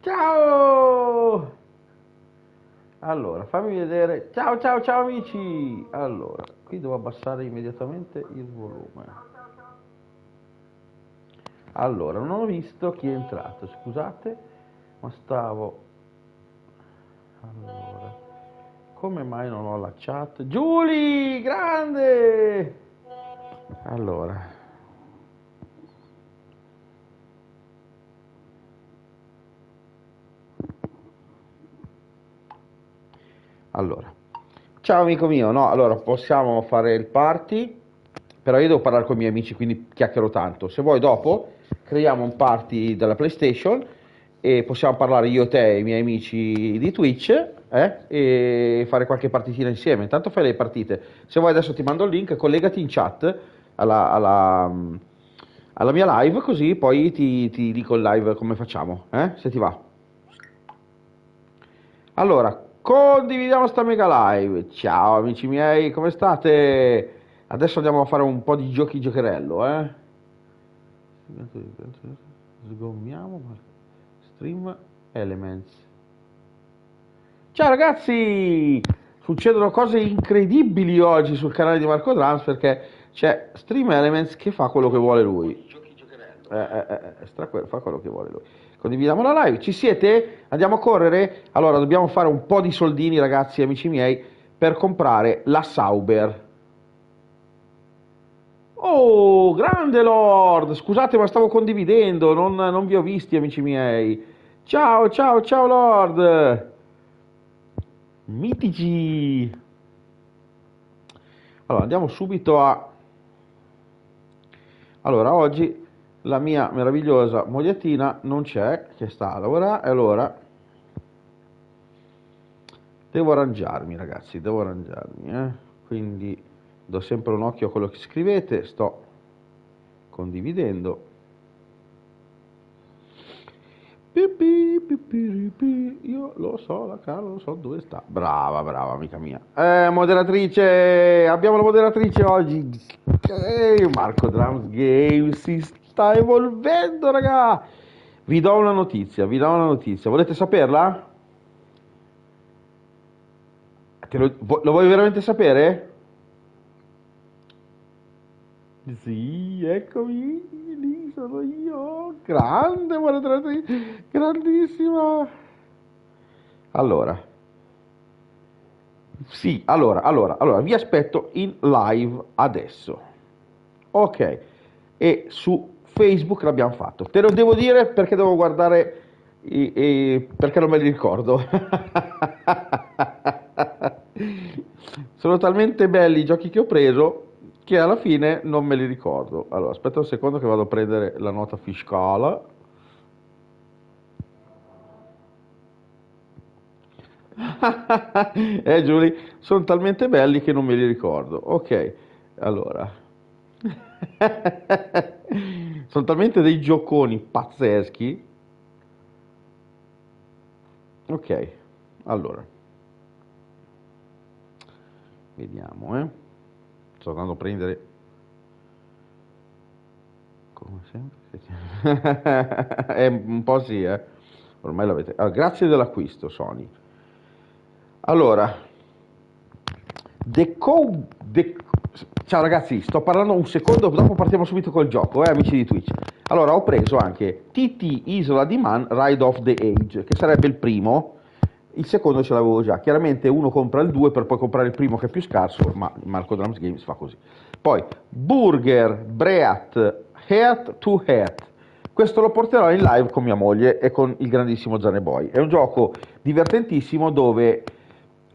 Ciao! Allora, fammi vedere. Ciao, ciao, ciao amici! Allora, qui devo abbassare immediatamente il volume. Allora, non ho visto chi è entrato, scusate, ma stavo... Allora, come mai non ho la chat? Giulia, grande! Allora... Allora, ciao amico mio, no, allora possiamo fare il party, però io devo parlare con i miei amici, quindi chiacchiero tanto. Se vuoi dopo creiamo un party della PlayStation e possiamo parlare io, te e i miei amici di Twitch eh, e fare qualche partitina insieme. Intanto fai le partite. Se vuoi adesso ti mando il link, collegati in chat alla, alla, alla mia live così poi ti, ti, dico il live come facciamo, eh, se ti va. Allora, condividiamo sta mega live. Ciao amici miei, come state? Adesso andiamo a fare un po' di giochi giocherello, eh? Sgommiamo. Stream Elements. Ciao ragazzi! Succedono cose incredibili oggi sul canale di Marco Drums perché c'è Stream Elements che fa quello che vuole lui. Eh, eh, eh, fa quello che vuole lui. Condividiamo la live. Ci siete? Andiamo a correre? Allora, dobbiamo fare un po' di soldini, ragazzi, amici miei, per comprare la Sauber. Oh, grande Lord! Scusate, ma stavo condividendo, non, non vi ho visti, amici miei. Ciao, ciao, ciao Lord! Mitici! Allora, andiamo subito a... Allora, oggi la mia meravigliosa mogliettina non c'è, che sta a lavorare, e allora devo arrangiarmi, ragazzi, devo arrangiarmi, eh? Quindi do sempre un occhio a quello che scrivete, sto condividendo. Io lo so, la cara lo so dove sta. Brava, brava, amica mia. Eh, moderatrice, abbiamo la moderatrice oggi. Marco Drums Game si sta evolvendo, raga. Vi do una notizia, vi do una notizia. Volete saperla? Lo, lo vuoi veramente sapere? Sì, eccomi, lì sono io, grande, grandissima. Allora, sì, allora, allora, allora, vi aspetto in live adesso. Ok, e su Facebook l'abbiamo fatto. Te lo devo dire perché devo guardare, e, e, perché non me li ricordo. Sono talmente belli i giochi che ho preso che alla fine non me li ricordo. Allora, aspetta un secondo che vado a prendere la nota fiscale. eh Giulia, sono talmente belli che non me li ricordo. Ok, allora. sono talmente dei gioconi pazzeschi. Ok, allora. Vediamo, eh. Sto andando a prendere. Come sempre. È un po' sì eh. Ormai l'avete. Allora, grazie dell'acquisto Sony. Allora Deco, De... ciao ragazzi sto parlando un secondo dopo partiamo subito col gioco eh amici di Twitch allora ho preso anche TT Isola di Man Ride of the Age che sarebbe il primo il secondo ce l'avevo già. Chiaramente uno compra il 2 per poi comprare il primo che è più scarso, ma Marco Drums Games fa così. Poi Burger, Breat, Heart to Heart. Questo lo porterò in live con mia moglie e con il grandissimo Zane Boy. È un gioco divertentissimo dove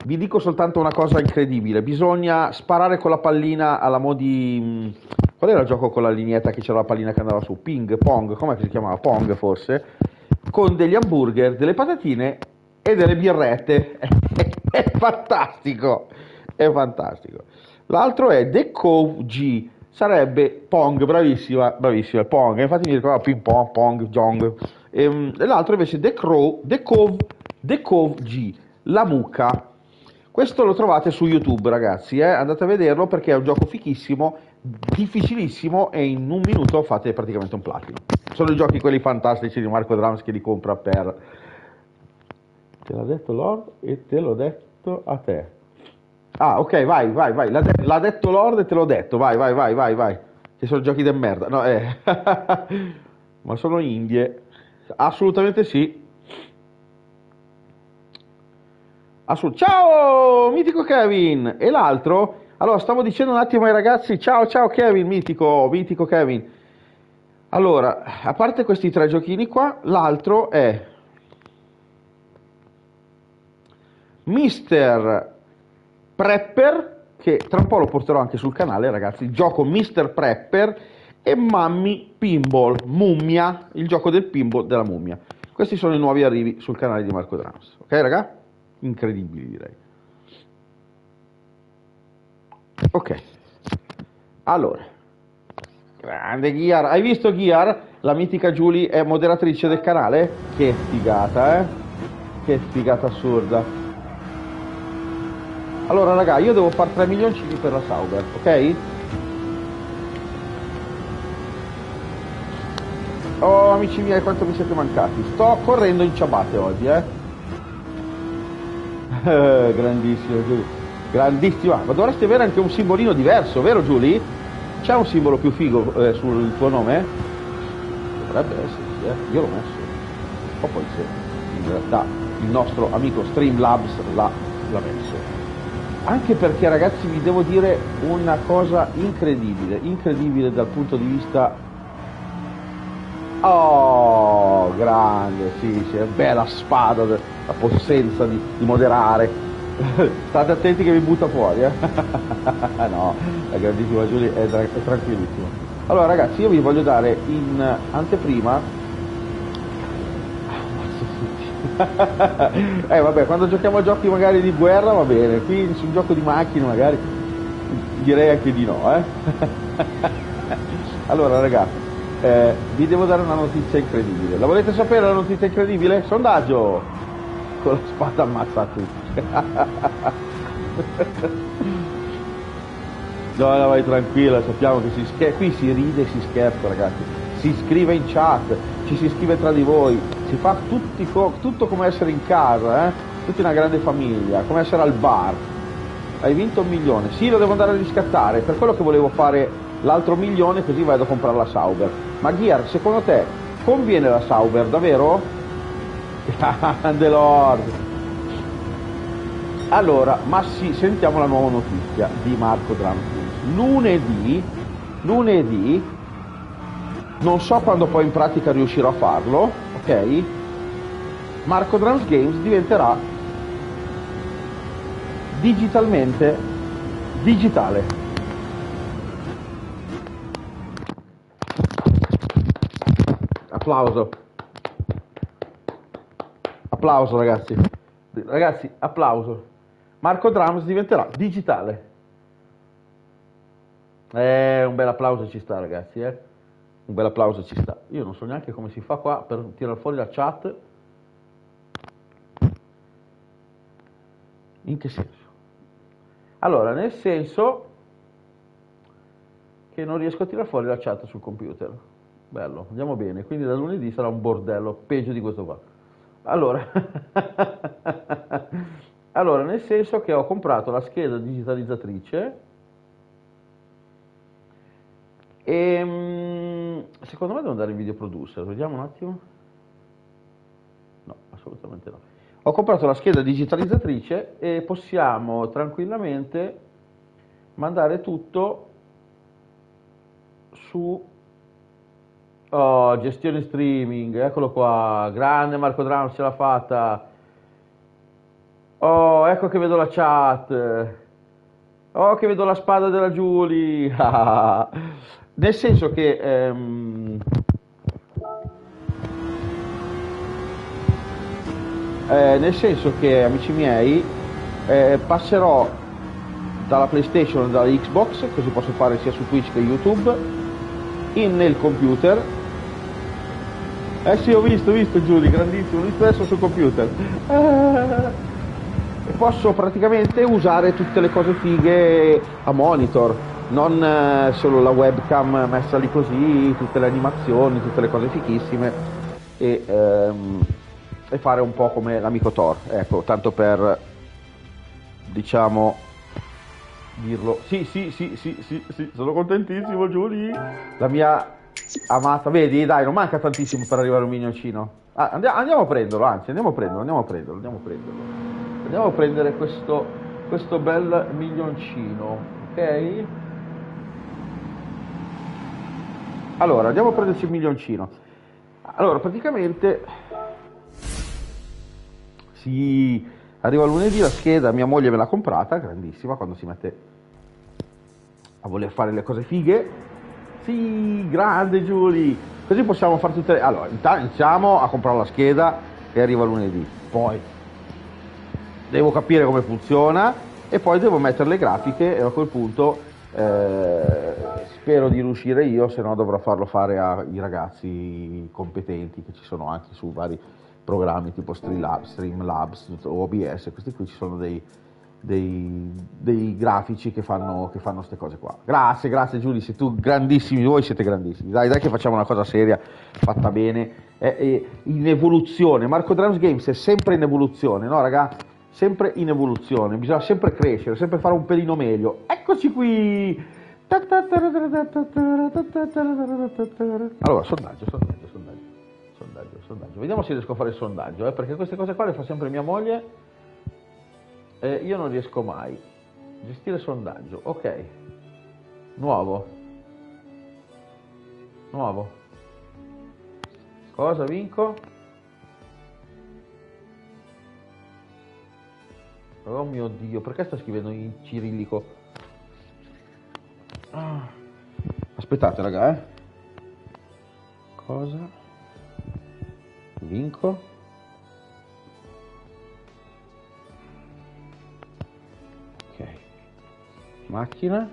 vi dico soltanto una cosa incredibile. Bisogna sparare con la pallina alla modi... Mm, qual era il gioco con la lineetta che c'era la pallina che andava su? Ping, Pong, come si chiamava? Pong forse? Con degli hamburger, delle patatine e delle birrette. è fantastico, è fantastico. L'altro è The Cove G, sarebbe Pong, bravissima, bravissima, Pong, infatti mi ricordavo ping pong, Pong, Jong. Ehm, e, l'altro invece The Crow, The Cove, The Cove G, la mucca. Questo lo trovate su YouTube, ragazzi, eh? andate a vederlo perché è un gioco fichissimo, difficilissimo e in un minuto fate praticamente un platino. Sono i giochi quelli fantastici di Marco Drums che li compra per Te l'ha detto Lord e te l'ho detto a te. Ah, ok, vai, vai, vai. L'ha, de- l'ha detto Lord e te l'ho detto. Vai, vai, vai, vai, vai. Che sono giochi di merda. No, eh. Ma sono Indie. Assolutamente sì. Assolut- ciao, mitico Kevin. E l'altro? Allora, stavo dicendo un attimo ai ragazzi, ciao, ciao Kevin, mitico, mitico Kevin. Allora, a parte questi tre giochini qua, l'altro è Mister Prepper, che tra un po' lo porterò anche sul canale, ragazzi. Gioco Mister Prepper e Mummy Pinball, Mummia, il gioco del pinball della mummia. Questi sono i nuovi arrivi sul canale di Marco Drums. Ok, raga? Incredibili, direi. Ok. Allora. Grande Ghiar. Hai visto Ghiar? La mitica Julie è moderatrice del canale? Che figata, eh? Che figata assurda. Allora, raga, io devo fare 3 milioncini per la Sauber, ok? Oh, amici miei, quanto mi siete mancati. Sto correndo in ciabatte oggi, eh? Grandissimo, Giulia. Grandissima. Ma dovresti avere anche un simbolino diverso, vero Giulia? C'è un simbolo più figo eh, sul tuo nome? Dovrebbe esserci, eh? Io l'ho messo. O poi se in realtà il nostro amico Streamlabs l'ha, l'ha messo. Anche perché ragazzi vi devo dire una cosa incredibile, incredibile dal punto di vista Oh, grande, sì, sì, bella spada, la possenza di, di moderare. State attenti che vi butta fuori, eh? no, la grandissima Giulia è, tra- è tranquillissima. Allora ragazzi, io vi voglio dare in anteprima... eh vabbè, quando giochiamo a giochi magari di guerra va bene, qui su un gioco di macchine magari direi anche di no, eh? allora ragazzi, eh, vi devo dare una notizia incredibile. La volete sapere la notizia incredibile? Sondaggio! Con la spada ammazza tutti. no, no, vai tranquilla, sappiamo che si scherza, qui si ride e si scherza ragazzi. Si scrive in chat, ci si scrive tra di voi, si fa tutti tutto come essere in casa, eh? Tutti una grande famiglia, come essere al bar. Hai vinto un milione. Sì, lo devo andare a riscattare, per quello che volevo fare l'altro milione così vado a comprare la Sauber. Ma Gear, secondo te conviene la Sauber, davvero? Grande Lord! Allora, ma sì, sentiamo la nuova notizia di Marco Drumkins. Lunedì, lunedì, non so quando poi in pratica riuscirò a farlo, ok? Marco Drums Games diventerà digitalmente digitale. Applauso. Applauso ragazzi. Ragazzi, applauso. Marco Drums diventerà digitale. Eh, un bel applauso ci sta ragazzi, eh. Un bel applauso ci sta. Io non so neanche come si fa qua per tirare fuori la chat. In che senso? Allora, nel senso che non riesco a tirare fuori la chat sul computer. Bello, andiamo bene. Quindi da lunedì sarà un bordello, peggio di questo qua. Allora, allora, nel senso che ho comprato la scheda digitalizzatrice e mm, secondo me devo andare in video producer. Vediamo un attimo. No, assolutamente no. Ho comprato la scheda digitalizzatrice e possiamo tranquillamente mandare tutto su Oh, gestione streaming, eccolo qua, grande Marco Dram, ce l'ha fatta. Oh, ecco che vedo la chat. Oh, che vedo la spada della Giulia. Nel senso che... Ehm, eh, nel senso che, amici miei, eh, passerò dalla PlayStation e dalla Xbox, così posso fare sia su Twitch che YouTube, in, nel computer eh sì, ho visto, ho visto Giulia, grandissimo, ho visto adesso sul computer. E posso praticamente usare tutte le cose fighe a monitor, non eh, solo la webcam messa lì così, tutte le animazioni, tutte le cose fichissime. E, ehm, e fare un po' come l'amico Thor, ecco, tanto per diciamo dirlo. Sì, sì, sì, sì, sì, sì, sono contentissimo Giulia. La mia amata, vedi, dai, non manca tantissimo per arrivare a un mignoncino. Ah, andiamo, a prenderlo, anzi, andiamo a prenderlo, andiamo a prenderlo, andiamo a prenderlo. Andiamo a prendere questo, questo bel miglioncino, ok? Allora, andiamo a prenderci il miglioncino. Allora, praticamente... Sì, arriva lunedì la scheda, mia moglie me l'ha comprata, grandissima, quando si mette a voler fare le cose fighe. Sì, grande Giulia! Così possiamo fare tutte le... Allora, iniziamo a comprare la scheda e arriva lunedì. Poi devo capire come funziona e poi devo mettere le grafiche e a quel punto eh, spero di riuscire io, se no dovrò farlo fare ai ragazzi competenti che ci sono anche su vari programmi tipo Streamlabs, Streamlabs OBS, questi qui ci sono dei, dei, dei grafici che fanno queste cose qua. Grazie, grazie Giulia, sei tu grandissimi, voi siete grandissimi. Dai, dai che facciamo una cosa seria, fatta bene, è, è in evoluzione. Marco Drums Games è sempre in evoluzione, no raga? sempre in evoluzione, bisogna sempre crescere, sempre fare un pelino meglio. Eccoci qui! Allora, sondaggio, sondaggio, sondaggio, sondaggio, sondaggio. Vediamo se riesco a fare il sondaggio, eh, perché queste cose qua le fa sempre mia moglie e io non riesco mai. Gestire sondaggio, ok. Nuovo. Nuovo. Cosa vinco? Oh mio dio, perché sta scrivendo in cirillico? Ah. Aspettate raga, eh. Cosa? Vinco? Macchina.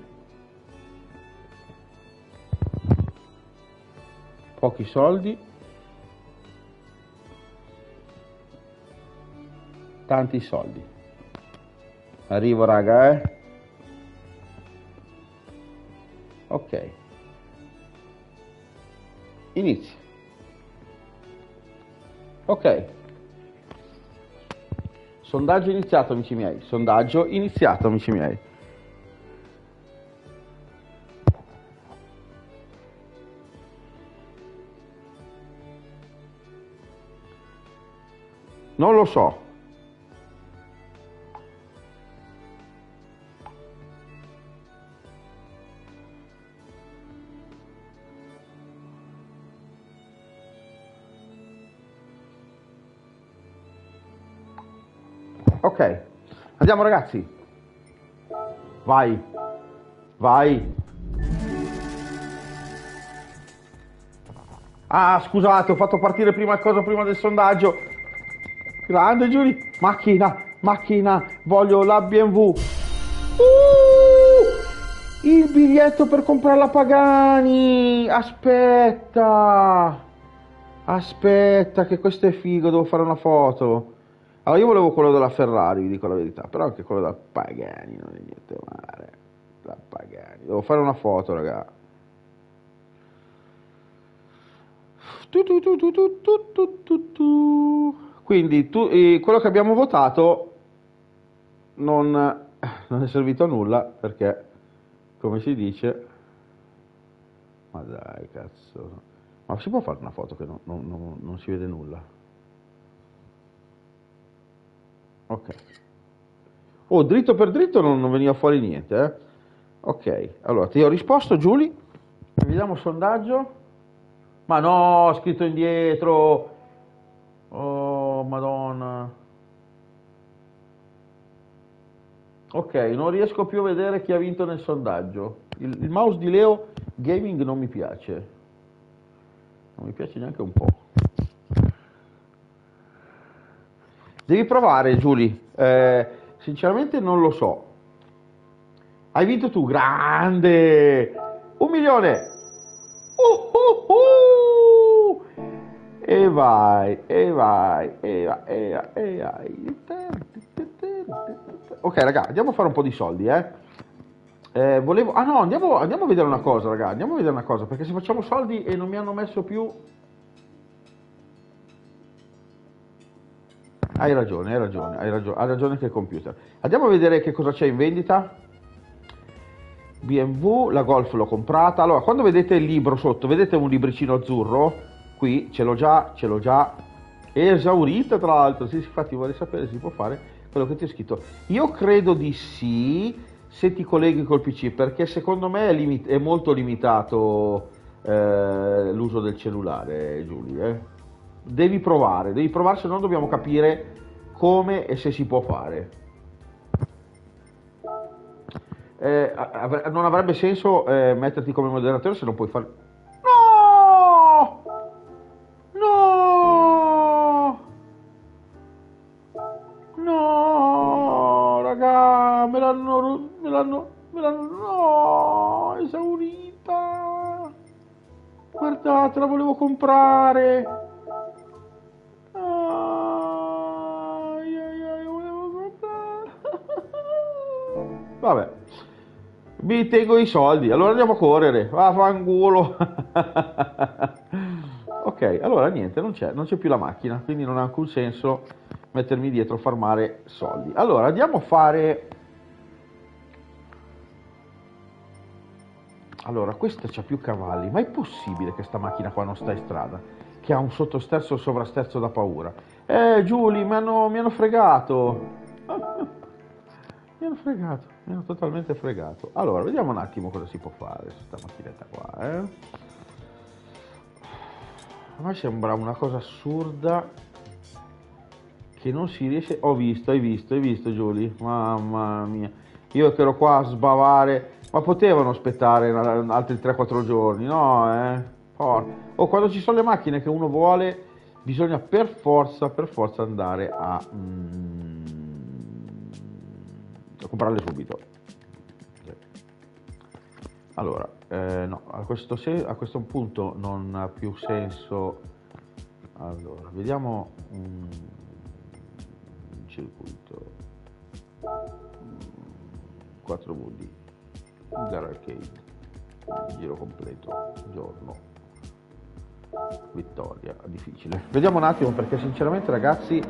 Pochi soldi. Tanti soldi. Arrivo raga, eh. Ok. Inizio. Ok. Sondaggio iniziato, amici miei. Sondaggio iniziato, amici miei. Non lo so. Ok, andiamo ragazzi. Vai, vai. Ah, scusate, ho fatto partire prima cosa prima del sondaggio. Grande Giulia, macchina, macchina, voglio la BMW. Uh, il biglietto per comprare la Pagani. Aspetta. Aspetta che questo è figo, devo fare una foto. Allora io volevo quello della Ferrari, vi dico la verità, però anche quello della Pagani non è niente male. La Pagani. Devo fare una foto, raga. Tu, tu, tu, Quindi eh, quello che abbiamo votato non, non è servito a nulla perché, come si dice, ma dai cazzo, ma si può fare una foto che non, non, non si vede nulla? Ok. Oh, dritto per dritto non, veniva fuori niente, eh? Ok, allora ti ho risposto Giulia. Vediamo il sondaggio. Ma no, scritto indietro. Oh, madonna. Ok, non riesco più a vedere chi ha vinto nel sondaggio. Il, il mouse di Leo Gaming non mi piace. Non mi piace neanche un po'. Devi provare, Giulia. Eh, sinceramente non lo so. Hai vinto tu, grande! Un milione! Uh, uh, uh. E vai, e vai, e vai, e vai, e vai. Ok, raga, andiamo a fare un po' di soldi, eh. eh volevo... Ah no, andiamo, andiamo a vedere una cosa, raga. Andiamo a vedere una cosa, perché se facciamo soldi e non mi hanno messo più Hai ragione, hai ragione, hai ragione, hai ragione che il computer. Andiamo a vedere che cosa c'è in vendita. BMW, la Golf l'ho comprata. Allora, quando vedete il libro sotto, vedete un libricino azzurro? Qui ce l'ho già, ce l'ho già. Esaurita tra l'altro, sì, infatti vorrei sapere se si può fare quello che ti ho scritto. Io credo di sì, se ti colleghi col PC, perché secondo me è, limit- è molto limitato eh, l'uso del cellulare, Giulia. Eh? Devi provare, devi provare, se no dobbiamo capire come e se si può fare. Eh, av- non avrebbe senso eh, metterti come moderatore se non puoi fare... l'hanno... me l'hanno... no, esaurita! Guardate, la volevo comprare! Ai, ai, ai, volevo comprare. Vabbè, mi tengo i soldi, allora andiamo a correre, va fanculo. ok, allora niente, non c'è, non c'è più la macchina, quindi non ha alcun senso mettermi dietro a farmare soldi. Allora, andiamo a fare... Allora, questa c'ha più cavalli, ma è possibile che sta macchina qua non sta in strada? Che ha un sottosterzo e un sovrasterzo da paura. Eh, Giulia, mi hanno, mi hanno fregato. mi hanno fregato, mi hanno totalmente fregato. Allora, vediamo un attimo cosa si può fare su questa macchinetta qua, eh. A me sembra una cosa assurda che non si riesce... Ho visto, hai visto, hai visto Giulia? Mamma mia. Io che ero qua a sbavare, ma potevano aspettare altri 3-4 giorni, no? Eh? O oh, quando ci sono le macchine che uno vuole, bisogna per forza, per forza andare a, mm, a comprarle subito. Allora, eh, no, a questo, se- a questo punto non ha più senso. Allora, vediamo un circuito 4 VD, gara arcade, giro completo, giorno, vittoria, difficile. Vediamo un attimo perché sinceramente ragazzi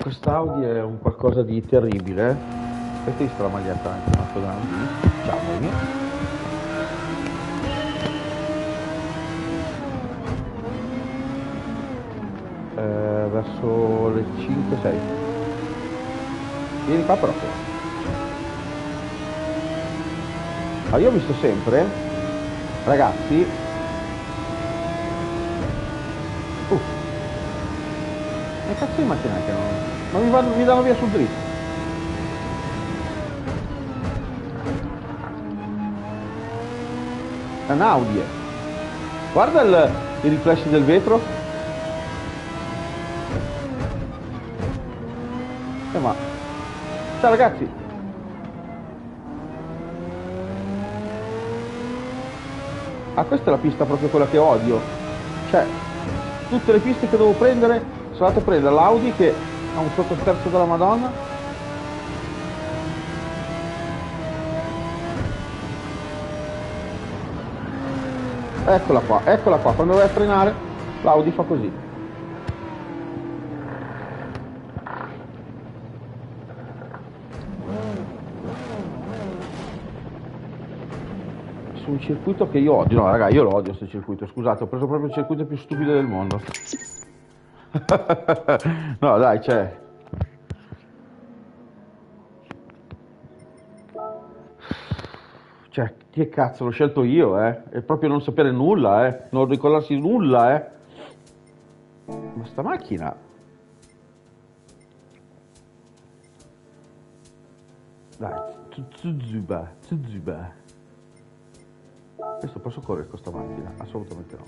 quest'Audi è un qualcosa di terribile. eh. Avete visto la maglietta anche Marco Dani? Ciao Noemi. Eh, verso le 5-6. Vieni qua proprio. Ma io ho visto sempre, ragazzi, uh, che cazzo di macchina che non, non mi, vanno, mi danno via sul dritto. È un Audi. eh. Guarda il, i riflessi del vetro. Eh ma... Ciao ragazzi. Ah, questa è la pista proprio quella che odio. Cioè, tutte le piste che devo prendere, sono andato a prendere l'Audi che ha un sottosterzo della Madonna. Eccola qua, eccola qua, quando vai a frenare l'Audi fa così. Su un circuito che io odio, no raga, io lo odio questo circuito, scusate, ho preso proprio il circuito più stupido del mondo. no dai, c'è. Cioè, che cazzo, l'ho scelto io, eh? È proprio non sapere nulla, eh? Non ricordarsi nulla, eh? Ma sta macchina... Dai, Tsuzuba, Tsuzuba. Questo posso correre con sta macchina? Assolutamente no.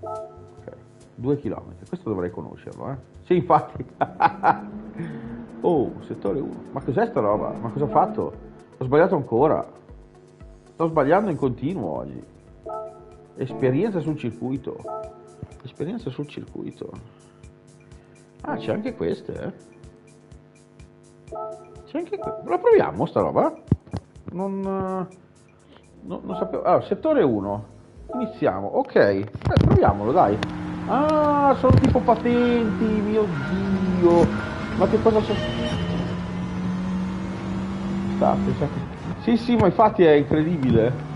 Ok, due chilometri. Questo dovrei conoscerlo, eh? Sì, infatti. oh, settore 1. Ma cos'è sta roba? Ma cosa ho fatto? Ho sbagliato ancora. Sto sbagliando in continuo oggi. Esperienza sul circuito. Esperienza sul circuito. Ah, c'è anche queste, eh? C'è anche queste. La proviamo sta roba? Non... no- non sapevo. Allora, settore 1. Iniziamo. Ok. Eh, proviamolo, dai. Ah, sono tipo patenti, mio Dio. Ma che cosa sono? Sta, pensate. Sì, sì, ma infatti è incredibile.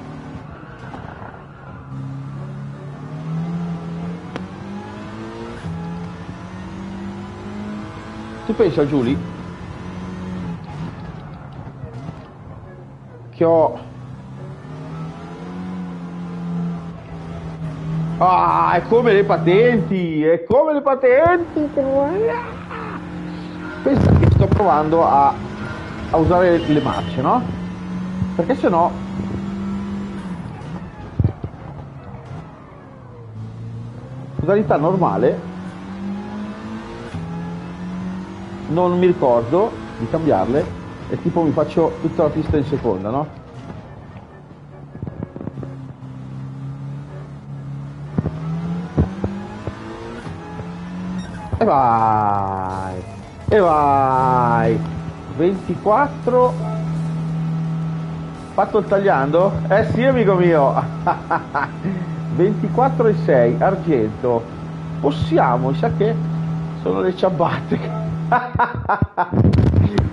Tu pensa, Giulia, che ho... Ah, è come le patenti, è come le patenti. Pensa che sto provando a, a usare le marce, no? Perché se no... Modalità normale non mi ricordo di cambiarle e tipo mi faccio tutta la pista in seconda, no? E vai! E vai! 24 fatto il tagliando? Eh sì amico mio 24 e 6 argento possiamo sa che sono le ciabatte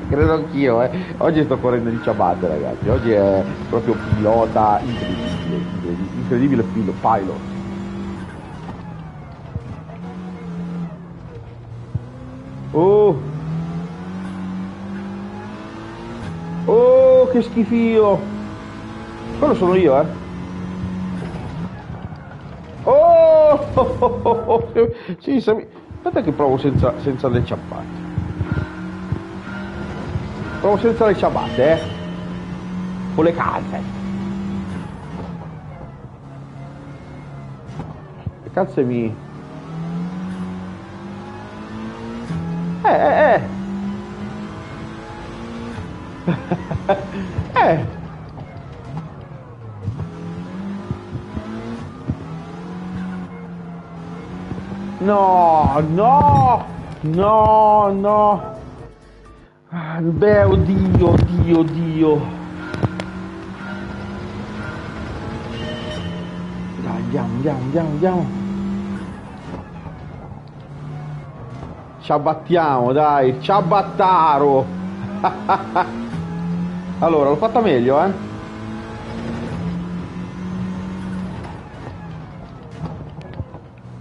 Credo anch'io, eh. Oggi sto correndo di ciabatte, ragazzi. Oggi è proprio pilota incredibile, incredibile filo, pilot. Oh! Oh, che schifio! Quello sono io, eh. Oh! sì, aspetta che provo senza, senza le ciabatte. Provo senza le ciabatte, eh. Con le calze. Le calze mi... Eh, eh, eh. eh. No, no, no, no. Beh, oddio, oddio, oddio. Andiamo, andiamo, andiamo, andiamo. Ci abbattiamo, dai, ci abbattaro. allora, l'ho fatta meglio, eh.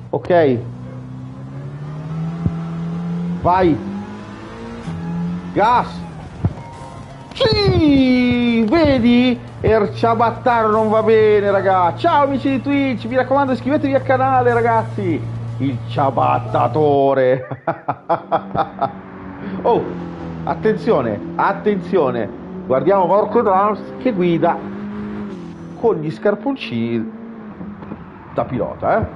Ok. Vai. Gas! Sì! Vedi? Erciabattaro non va bene, ragazzi. Ciao amici di Twitch, mi raccomando iscrivetevi al canale, ragazzi. Il ciabattatore. oh, attenzione, attenzione. Guardiamo Marco Drums che guida con gli scarponcini da pilota, eh?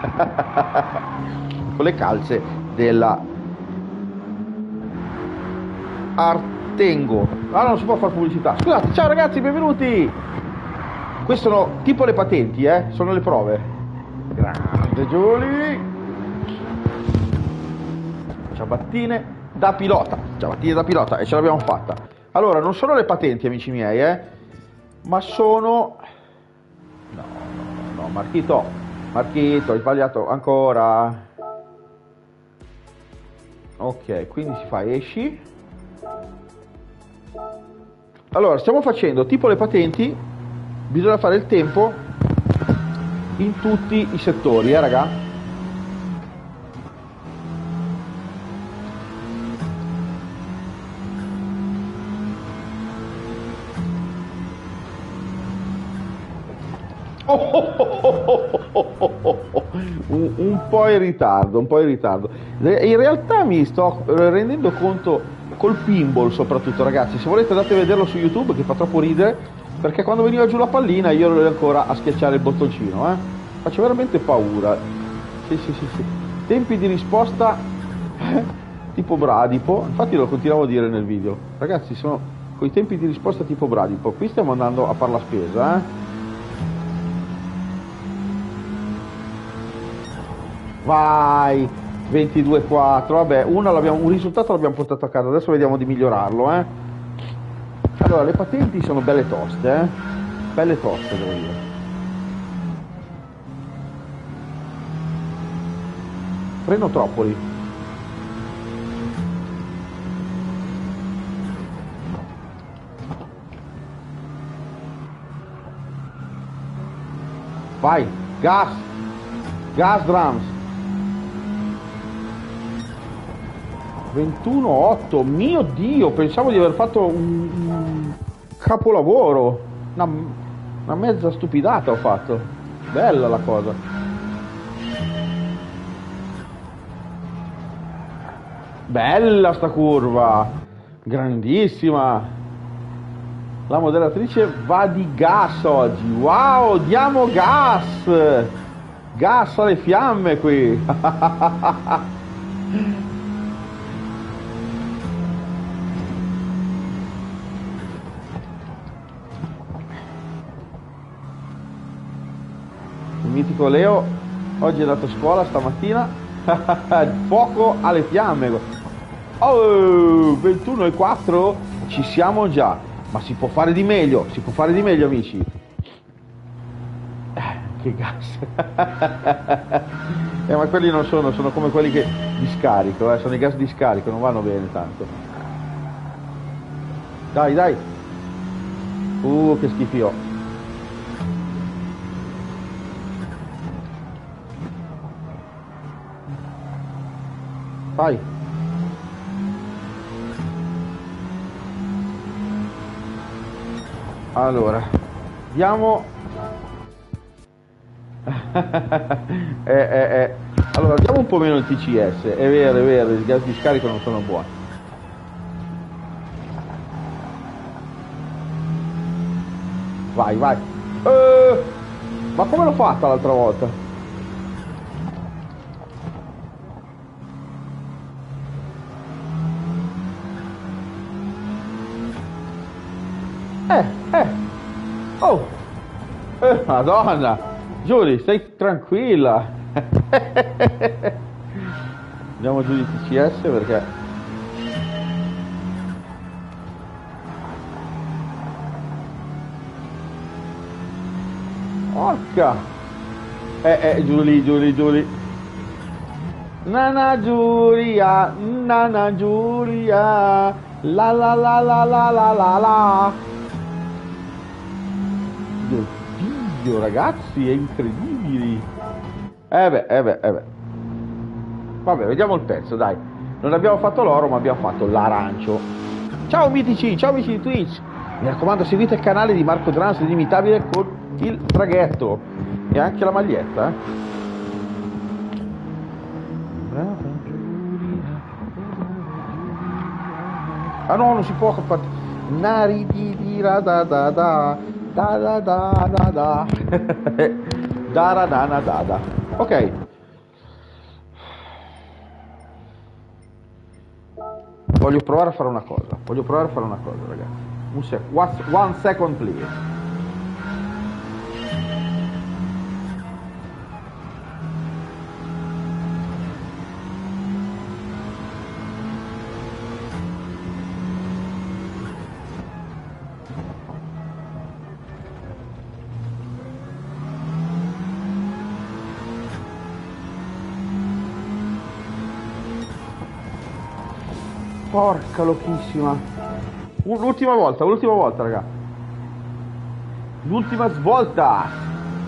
con le calze della Artengo. Ah, non si può fare pubblicità. Scusate, ciao ragazzi, benvenuti. Queste sono tipo le patenti, eh? Sono le prove. Grande Giuli. Ciabattine da pilota. Ciabattine da pilota e ce l'abbiamo fatta. Allora, non sono le patenti, amici miei, eh? Ma sono... No, no, no, Marchito. Marchito, hai sbagliato ancora. Ok, quindi si fa esci allora, stiamo facendo tipo le patenti, bisogna fare il tempo in tutti i settori, eh raga? un, un, po' in ritardo, un po' in ritardo. In realtà mi sto rendendo conto col pinball soprattutto ragazzi, se volete andate a vederlo su YouTube che fa troppo ridere, perché quando veniva giù la pallina io ero ancora a schiacciare il bottoncino, eh. Faccio veramente paura. Sì, sì, sì, sì. Tempi di risposta tipo bradipo, infatti lo continuavo a dire nel video. Ragazzi, sono con i tempi di risposta tipo bradipo. Qui stiamo andando a fare la spesa, eh. Vai! 22-4, vabbè, un risultato l'abbiamo portato a casa, adesso vediamo di migliorarlo, eh. Allora, le patenti sono belle toste, eh. Belle toste, devo dire. Freno troppo lì. Vai, gas! Gas drums! 21-8, mio Dio, pensavo di aver fatto un, un capolavoro, una, una mezza stupidata ho fatto, bella la cosa. Bella sta curva, grandissima. La moderatrice va di gas oggi. Wow, diamo gas! Gas alle fiamme qui. Mitico Leo oggi è andato a scuola stamattina. Fuoco alle fiamme. Oh, 21 e 4 ci siamo già. Ma si può fare di meglio, si può fare di meglio amici. Eh, che gas. eh, ma quelli non sono, sono come quelli che di scarico, eh, sono i gas di scarico, non vanno bene tanto. Dai, dai. Uh, che schifi Vai. Allora, diamo... eh, eh, eh. Allora, diamo un po' meno il TCS, è vero, è vero, i gas di scarico non sono buoni. Vai, vai. Uh, ma come l'ho fatta l'altra volta? Eh, eh. Oh. Eh, madonna. Giulia, stai tranquilla. Andiamo giù di TCS perché... Porca. Eh, eh, Giulia, Giulia, Giulia. Nana Giulia, Nana Giulia, la la la la la la la la. Dio, Dio ragazzi, è incredibile. Eh beh, eh beh, eh beh. Vabbè, vediamo il pezzo, dai. Non abbiamo fatto l'oro, ma abbiamo fatto l'arancio. Ciao mitici, ciao amici di Twitch. Mi raccomando, seguite il canale di Marco Drans l'imitabile con il traghetto e anche la maglietta. Eh. Ah no, non si può. Nari di da da da da da da da da da da da da da Ok. Voglio provare a fare una cosa. Voglio provare a fare una cosa, ragazzi. Un sec- one second, please. Porca lochissima. U- L'ultima volta, l'ultima volta, raga. L'ultima svolta.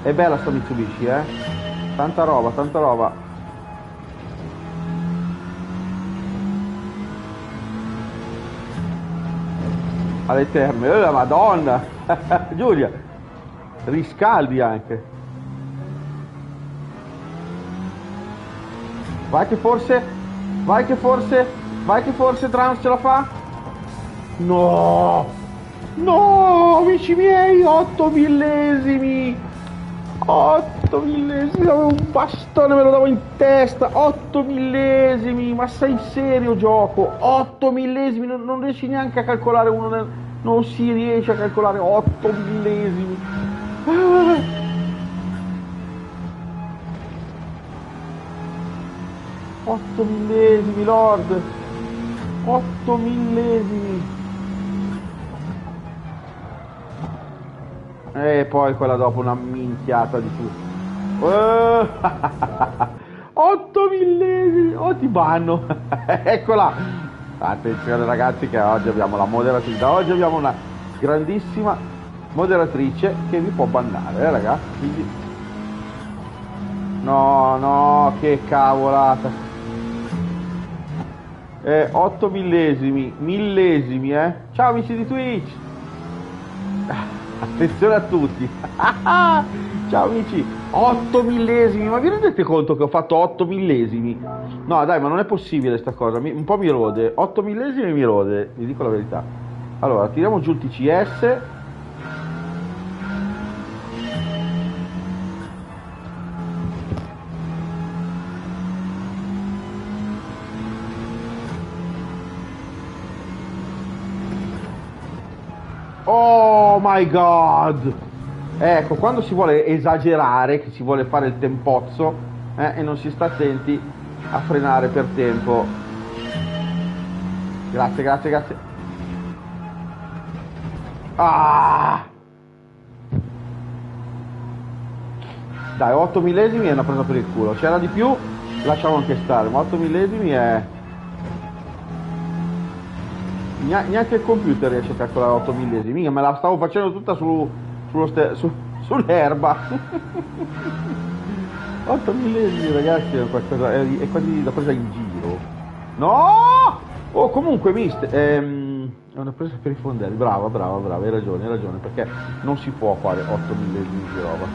È bella sta Mitsubishi, eh. Tanta roba, tanta roba. Alle terme. Oh, la madonna. Giulia. Riscaldi anche. Vai che forse... Vai che forse... Vai che forse Trans ce la fa? No! No, amici miei, 8 millesimi! 8 millesimi, avevo un bastone, me lo davo in testa! 8 millesimi, ma sei serio gioco? 8 millesimi, non, non riesci neanche a calcolare uno nel... Non si riesce a calcolare 8 millesimi! Ah. 8 millesimi, Lord! 8 millesimi! E poi quella dopo una minchiata di tutto. Eh, 8 millesimi, oh ti banno, eccola, attenzione ragazzi che oggi abbiamo la moderatrice, oggi abbiamo una grandissima moderatrice che vi può bannare, eh ragazzi, quindi... no, no, che cavolata, eh, 8 millesimi, millesimi, eh, ciao amici di Twitch, attenzione a tutti, ciao amici, 8 millesimi, ma vi rendete conto che ho fatto 8 millesimi? No dai, ma non è possibile sta cosa, mi, un po' mi rode, 8 millesimi mi rode, vi dico la verità. Allora, tiriamo giù il TCS. Oh my god! Ecco, quando si vuole esagerare, che si vuole fare il tempozzo eh, e non si sta attenti a frenare per tempo. Grazie, grazie, grazie. Ah! Dai, 8 millesimi è una presa per il culo. C'era di più, lasciamo anche stare, ma 8 millesimi è... Neanche il computer riesce a calcolare 8 millesimi, me la stavo facendo tutta su ste- su- sull'erba. 8 millesimi ragazzi è qualcosa è, è quasi da presa in giro. No! Oh comunque mister ehm, è una presa per i fondelli. Brava brava brava hai ragione hai ragione perché non si può fare 8 millesimi di roba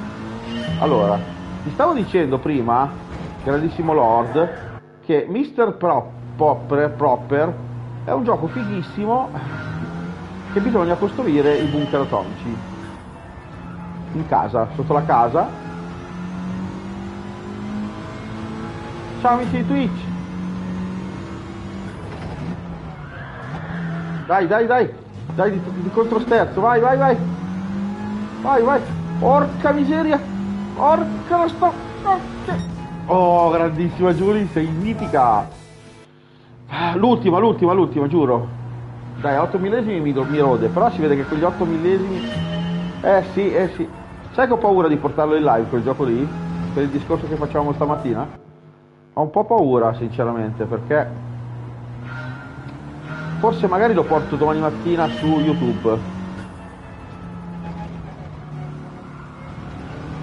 allora ti stavo dicendo prima grandissimo lord che Mr. Prop, Popper, Proper è un gioco fighissimo che bisogna costruire i bunker atomici in casa, sotto la casa. Ciao amici di Twitch! Dai, dai, dai! Dai di, di controsterzo, vai, vai, vai! Vai, vai! Porca miseria! Porca la sto... Oh, grandissima Giulia, sei mitica! L'ultima, l'ultima, l'ultima, giuro. Dai, 8 millesimi mi, mi rode, però si vede che quegli 8 millesimi... Eh sì, eh sì. Sai che ho paura di portarlo in live quel gioco lì? Per il discorso che facciamo stamattina? Ho un po' paura sinceramente perché forse magari lo porto domani mattina su YouTube.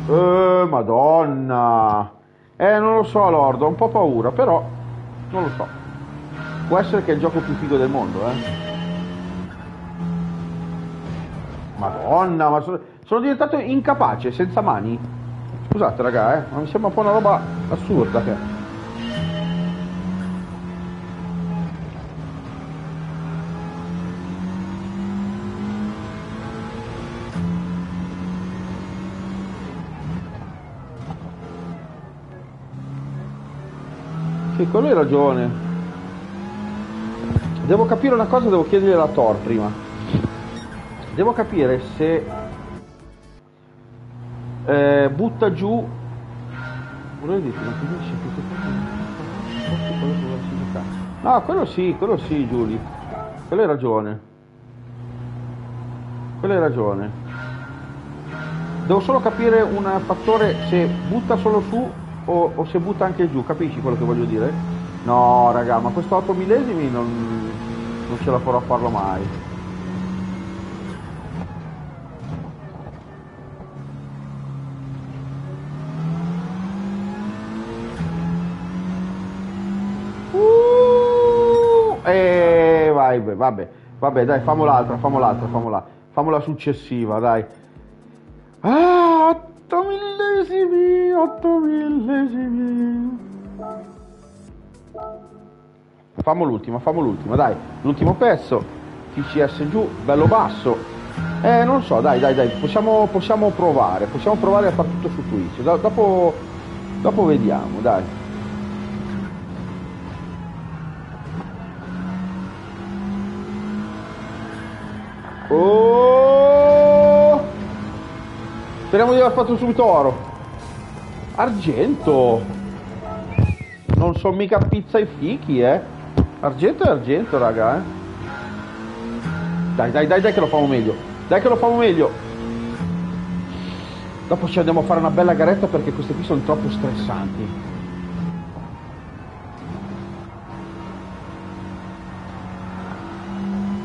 Eh, madonna! Eh, non lo so, Lord, ho un po' paura, però non lo so. Può essere che è il gioco più figo del mondo, eh. Madonna, ma... So sono diventato incapace, senza mani. Scusate raga, eh, ma mi sembra un po' una roba assurda che... Sì, quello hai ragione. Devo capire una cosa, devo chiedergli alla Thor prima. Devo capire se eh, butta giù. No quello sì quello sì Giulia quello hai ragione. Quello hai ragione. Devo solo capire un fattore se butta solo su o, o, se butta anche giù. Capisci quello che voglio dire? no raga ma questo 8 millesimi non, non ce la farò a farlo mai E vai, vabbè, vabbè, dai, famo l'altra, famo l'altra, famo la, famo la successiva, dai. Ah, 8 millesimi, 8 millesimi. Famo l'ultima, famo l'ultima, dai. L'ultimo pezzo, TCS giù, bello basso. Eh, non so, dai, dai, dai, possiamo, possiamo provare, possiamo provare a fare tutto su Twitch. dopo, dopo vediamo, dai. Oh! Speriamo di aver fatto subito oro. Argento. Non sono mica pizza e fichi, eh. Argento è argento, raga, eh. Dai, dai, dai, dai che lo famo meglio. Dai che lo famo meglio. Dopo ci andiamo a fare una bella garetta perché queste qui sono troppo stressanti.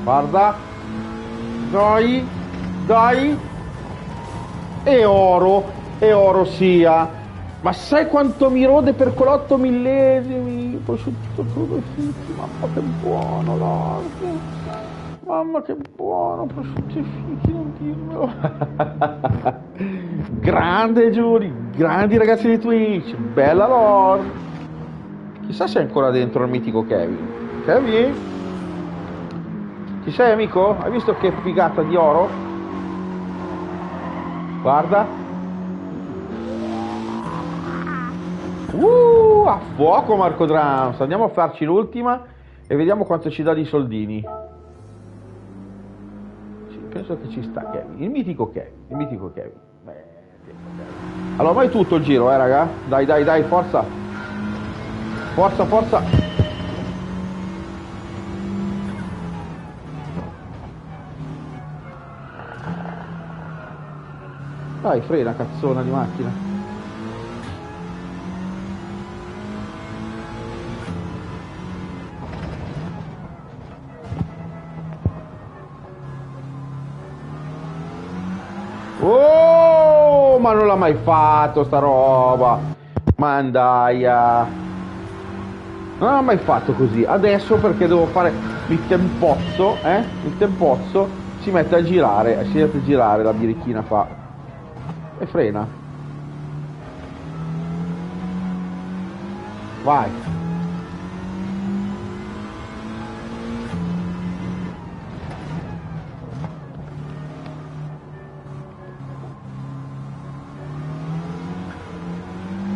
Guarda. Dai. Dai. E oro. E oro sia. Ma sai quanto mi rode per quell'otto millesimi? Prosciutto crudo fichi, mamma che buono, Lord. Mamma che buono, prosciutto e fichi, non dirmelo. Grande Giuri, grandi ragazzi di Twitch, bella Lord. Chissà se è ancora dentro il mitico Kevin. Kevin? Ci sei amico? Hai visto che figata di oro? Guarda. Uh, a fuoco Marco Drums. Andiamo a farci l'ultima e vediamo quanto ci dà di soldini. Sì, penso che ci sta Kevin. Il mitico Kevin. Il mitico Kevin. Beh, allora, mai tutto il giro, eh, raga? Dai, dai, dai, forza. Forza, forza. Dai, frena, cazzona di macchina. Oh, ma non l'ha mai fatto sta roba. Mandaia. Non l'ha mai fatto così. Adesso perché devo fare il tempozzo, eh? Il tempozzo si mette a girare, si mette a girare la birichina fa. E frena. Vai.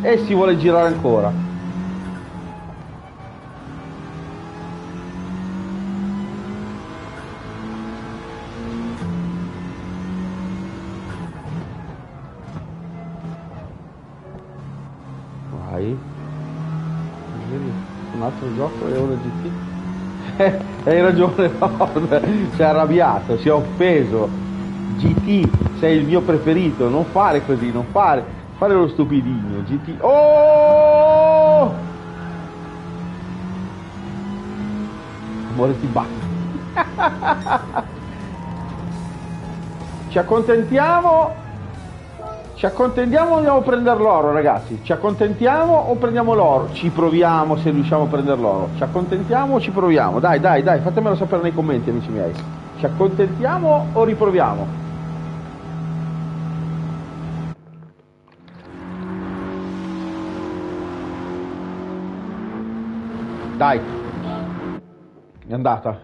E si vuole girare ancora. Vai. Un altro gioco è ora GT. Hai ragione, si è arrabbiato, si è offeso. GT, sei il mio preferito, non fare così, non fare fare lo stupidino GT oh! Amore ti batti. Ci accontentiamo. Ci accontentiamo o andiamo a prendere l'oro ragazzi. Ci accontentiamo o prendiamo l'oro? Ci proviamo se riusciamo a prendere l'oro. Ci accontentiamo o ci proviamo? Dai dai dai fatemelo sapere nei commenti amici miei. Ci accontentiamo o riproviamo Dai. È andata.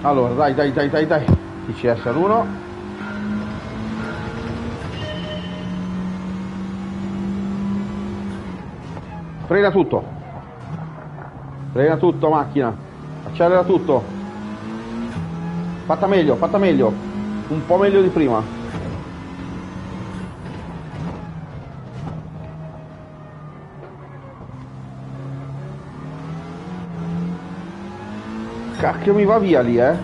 Allora, dai, dai, dai, dai, dai. TCS all'1. Frena tutto. Frena tutto, macchina. Accelera tutto. Fatta meglio, fatta meglio. Un po' meglio di prima. Cacchio mi va via lì, eh.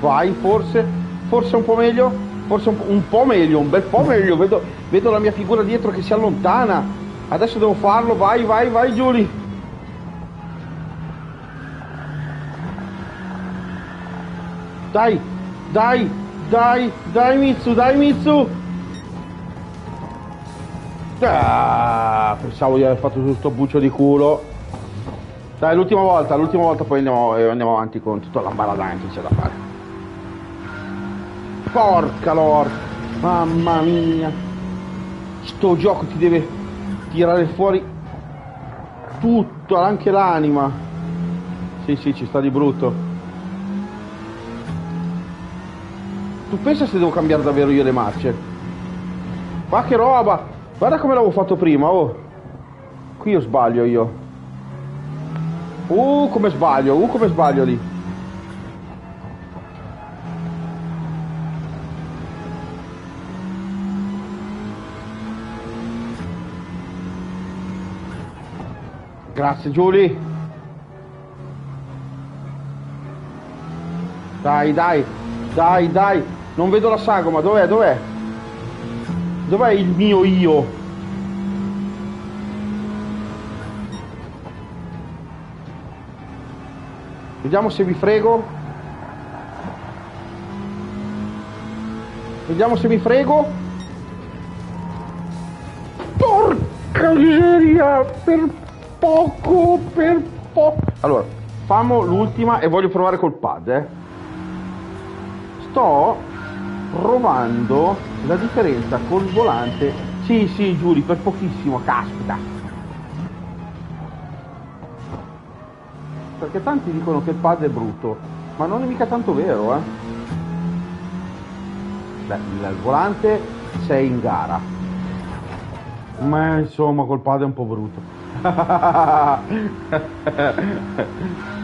Vai, forse, forse un po' meglio, forse un po', un po', meglio, un bel po' meglio, vedo, vedo la mia figura dietro che si allontana. Adesso devo farlo, vai, vai, vai Giulia. Dai, dai, dai, dai Mitsu, dai Mitsu. Ah, pensavo di aver fatto tutto buccio di culo. Dai, l'ultima volta, l'ultima volta poi andiamo, eh, andiamo avanti con tutta l'ambaradana che c'è da fare. Porca lord, mamma mia. Sto gioco ti deve tirare fuori tutto, anche l'anima. Sì, sì, ci sta di brutto. Tu pensa se devo cambiare davvero io le marce? Ma che roba! Guarda come l'avevo fatto prima, oh! Qui io sbaglio io. Uh, come sbaglio, uh, come sbaglio lì. Grazie Giulia. Dai, dai, dai, dai. Non vedo la sagoma, dov'è, dov'è? Dov'è il mio io? Vediamo se vi frego. Vediamo se mi frego. Porca miseria, per poco, per poco. Allora, famo l'ultima e voglio provare col pad, eh. Sto provando la differenza col volante. Sì, sì, Giuri, per pochissimo, caspita. Perché tanti dicono che il pad è brutto, ma non è mica tanto vero, eh. Beh, il volante sei in gara. Ma insomma col pad è un po' brutto.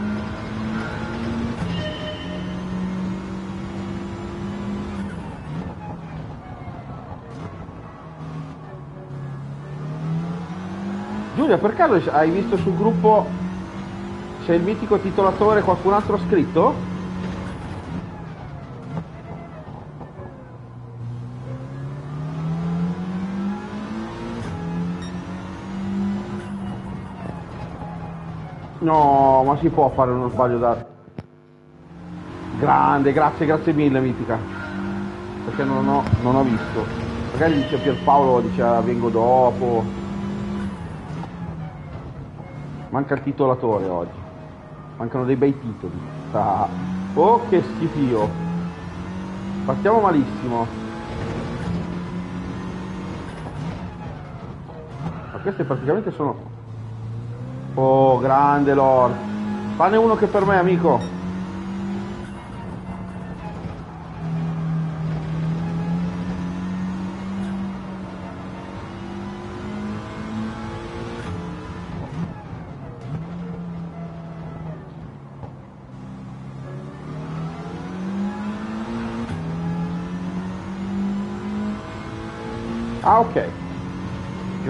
Giulia, per caso hai visto sul gruppo se il mitico titolatore qualcun altro ha scritto? No, ma si può fare uno sbaglio da... Grande, grazie, grazie mille Mitica. Perché non ho, non ho visto. Magari dice Pierpaolo, dice ah, vengo dopo. Manca il titolatore oggi. Mancano dei bei titoli. Ah. Oh che schifio. Partiamo malissimo. Ma queste praticamente sono Oh, grande Lord. Fanne uno che per me, amico.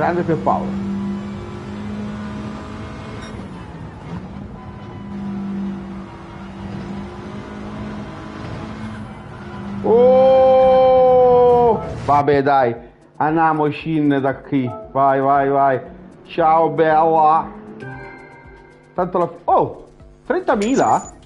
Grande per Paolo. Oh! Vabbè dai, andiamo Shin da qui. Vai, vai, vai. Ciao bella. Tanto la... Oh! 30.000?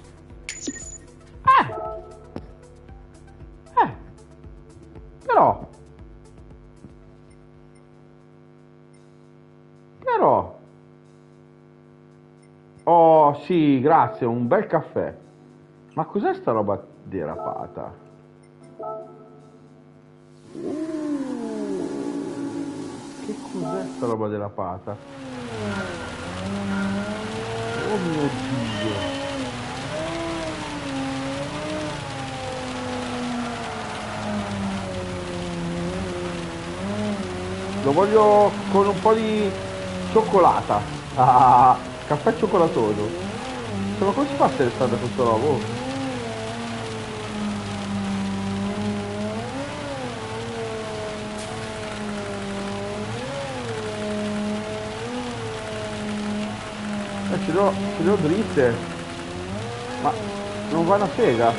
Sì, grazie, un bel caffè. Ma cos'è sta roba derapata? Che cos'è sta roba della pata? Oh mio dio! Lo voglio con un po' di cioccolata. Ah, caffè cioccolato. Ma come si fa a essere stata questo lavoro? ce l'ho, ce l'ho dritte, ma non va una sega.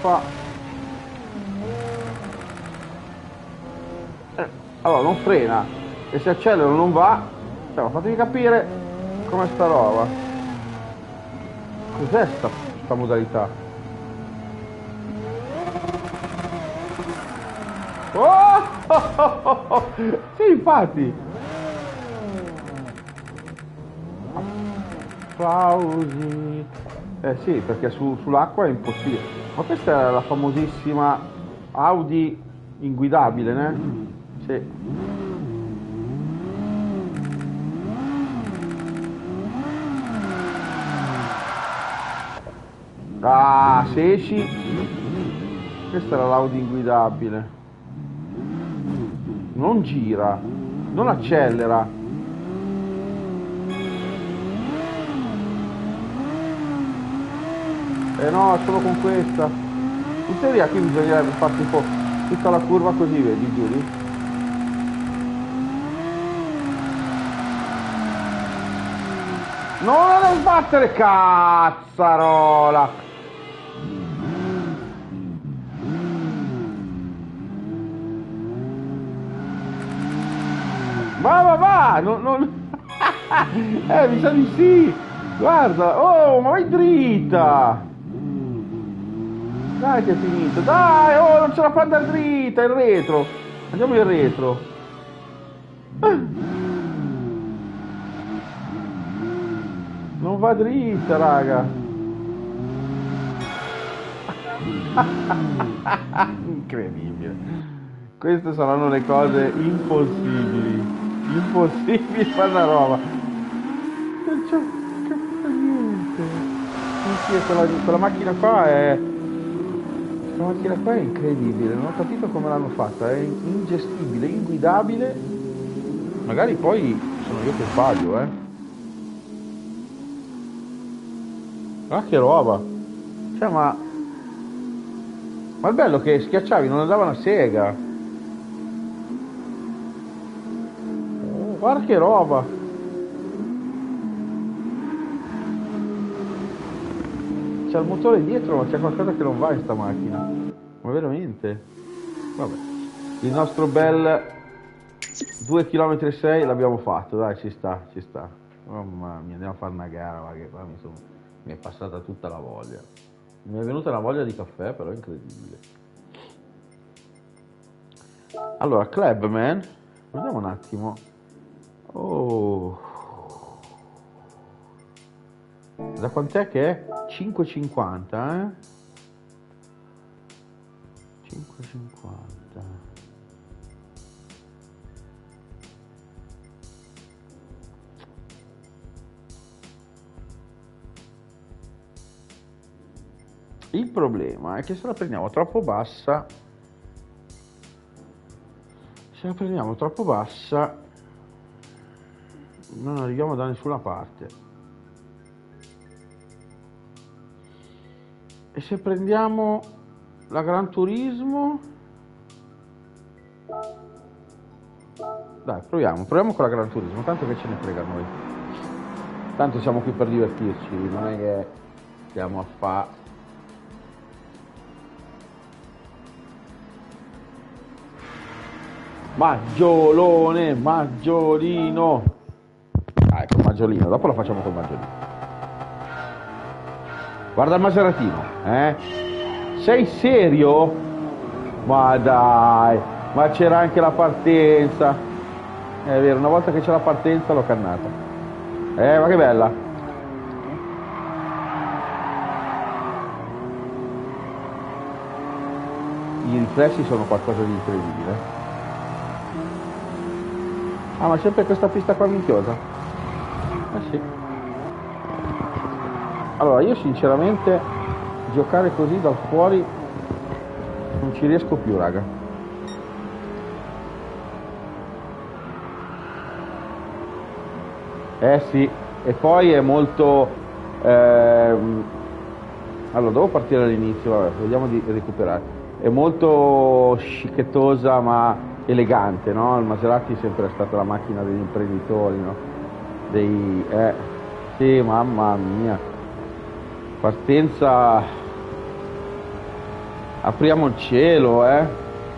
Fa eh, allora non frena e se accelero non va cioè, fatemi capire come sta roba cos'è sta, sta modalità oh! sì infatti applausi. Eh sì, perché su, sull'acqua è impossibile. Ma questa è la famosissima Audi inguidabile, né? Sì. Ah, se. Questa era l'Audi inguidabile. Non gira, non accelera. Eh no, solo con questa. In teoria qui bisognerebbe farsi un po' tutta la curva così, vedi Giuri? No, non sbattere cazzarola! Va, va, va! Non, non... eh, mi sa di sì! Guarda, oh, ma vai dritta! Dai che è finito, dai, oh, non ce la fa andare dritta, il retro! Andiamo in retro! Non va dritta, raga! Incredibile! Queste saranno le cose impossibili impossibile fare una roba non capito niente sì, sì, quella, quella macchina qua è quella macchina qua è incredibile non ho capito come l'hanno fatta è ingestibile, inguidabile. Magari poi sono io che sbaglio eh. Ah che roba. Cioè ma ma il bello che schiacciavi non andava una sega. Guarda che roba! C'è il motore dietro, ma c'è qualcosa che non va in sta macchina. Ma veramente? Vabbè. Il nostro bel 2 km e 6 l'abbiamo fatto, dai, ci sta, ci sta. Mamma mia, andiamo a fare una gara, ma che qua mi, sono, mi è passata tutta la voglia. Mi è venuta una voglia di caffè, però è incredibile. Allora, Clubman, vediamo un attimo. Oh. Da quant'è che è? 5,50 eh? 5,50 Il problema è che se la prendiamo troppo bassa se la prendiamo troppo bassa non arriviamo da nessuna parte. E se prendiamo la Gran Turismo... Dai, proviamo, proviamo con la Gran Turismo, tanto che ce ne frega noi. Tanto siamo qui per divertirci, non è che stiamo a fare... Maggiolone, maggiolino. Ah, ecco, Maggiolino, dopo lo facciamo con Maggiolino. Guarda il Maseratino, eh? Sei serio? Ma dai, ma c'era anche la partenza. È vero, una volta che c'è la partenza l'ho cannata. Eh, ma che bella. I riflessi sono qualcosa di incredibile. Ah, ma sempre questa pista qua minchiosa. Eh sì. Allora, io sinceramente giocare così dal fuori non ci riesco più, raga. Eh sì, e poi è molto... Ehm... Allora, devo partire dall'inizio, vediamo di recuperare. È molto scicchetosa ma elegante, no? Il Maserati è sempre stata la macchina degli imprenditori, no? dei... Eh, sì, mamma mia. Partenza... Apriamo il cielo, eh.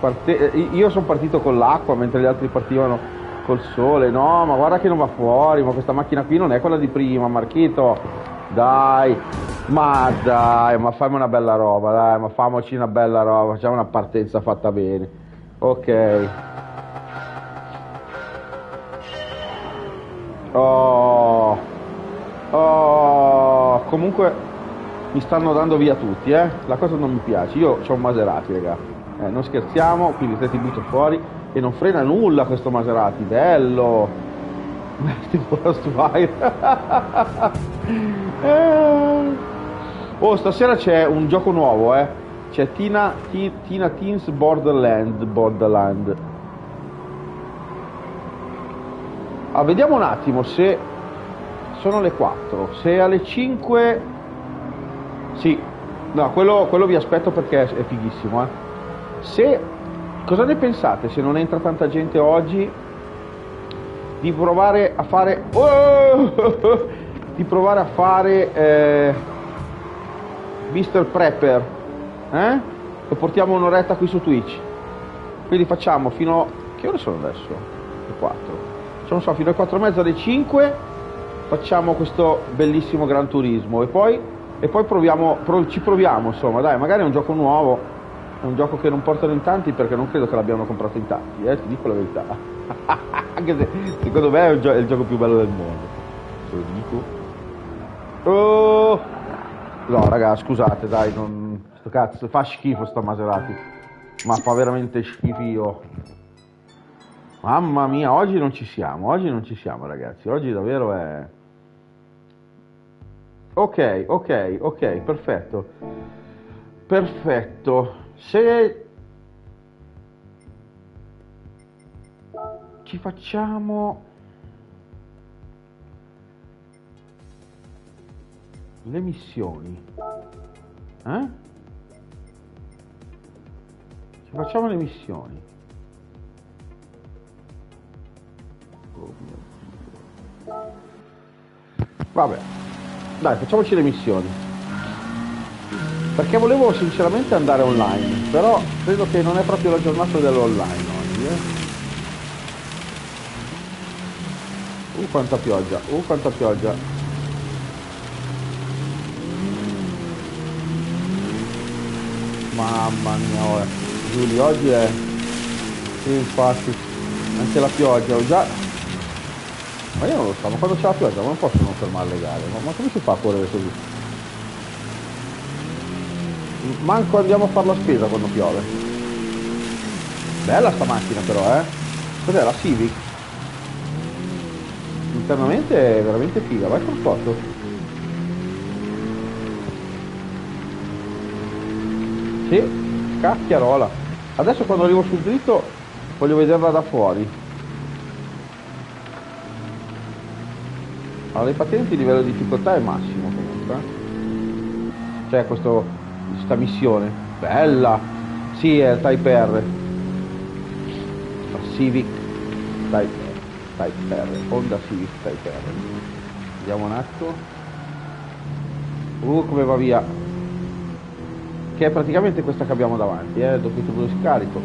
Parte... Io sono partito con l'acqua mentre gli altri partivano col sole. No, ma guarda che non va fuori, ma questa macchina qui non è quella di prima, Marchito. Dai, ma dai, ma fammi una bella roba, dai, ma famoci una bella roba, facciamo una partenza fatta bene. Ok. Oh. Oh, comunque mi stanno dando via tutti, eh? La cosa non mi piace. Io ho un Maserati, raga. Eh, non scherziamo, quindi te ti butto fuori e non frena nulla questo Maserati, bello. tipo la Spire. eh. Oh, stasera c'è un gioco nuovo, eh. C'è Tina, Tina Teens Borderland, Borderland. Ah, vediamo un attimo se sono le 4. Se alle 5 Sì. No, quello, quello vi aspetto perché è fighissimo, eh. Se cosa ne pensate se non entra tanta gente oggi di provare a fare oh! di provare a fare eh, Mr. Prepper eh? lo portiamo un'oretta qui su Twitch quindi facciamo fino che ore sono adesso? le 4 cioè, non so fino alle 4 e mezza alle 5 facciamo questo bellissimo Gran Turismo e poi, e poi proviamo, pro, ci proviamo insomma dai magari è un gioco nuovo è un gioco che non portano in tanti perché non credo che l'abbiano comprato in tanti eh? ti dico la verità. Anche se secondo me è il, gio- è il gioco più bello del mondo. Te lo dico. Oh! No raga scusate dai non sto cazzo fa schifo sta Maserati. Ma fa veramente schifo. Mamma mia oggi non ci siamo oggi non ci siamo ragazzi. Oggi davvero è ok ok ok perfetto. Perfetto. Se ci facciamo le missioni eh? ci facciamo le missioni. Oh mio vabbè dai facciamoci le missioni perché volevo sinceramente andare online però credo che non è proprio la giornata dell'online oggi eh? Uh, quanta pioggia, uh, quanta pioggia. Mamma mia, ora. Giulio, oggi è... Infatti. Anche la pioggia, ho già... Ma io non lo so, ma quando c'è la pioggia non posso non fermare le gare. Ma, ma come si fa a correre così? Manco andiamo a fare la spesa quando piove. Bella sta macchina però, eh. Cos'è la Civic? internamente è veramente figa, vai con foto. Sì, cacchiarola. Adesso quando arrivo sul dritto voglio vederla da fuori. Allora, le patenti il livello di difficoltà è massimo comunque. C'è questo, questa missione. Bella! Sì, è il Type R. Civic Type Type R, Honda Civic Type R. Vediamo un attimo. Uh, come va via. Che è praticamente questa che abbiamo davanti, eh, dopo il tubo di scarico.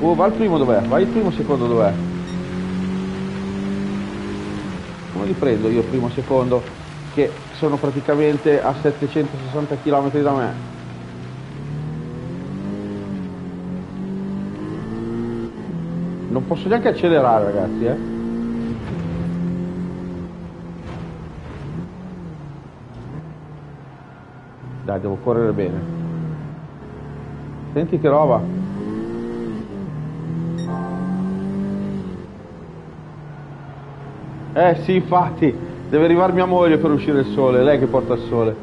Uh, va il primo dov'è? Vai il primo secondo dov'è? Come li prendo io primo secondo? Che sono praticamente a 760 km da me. Non posso neanche accelerare ragazzi, eh. Dai, devo correre bene. Senti che roba. Eh sì, infatti, deve arrivare mia moglie per uscire il sole, lei che porta il sole.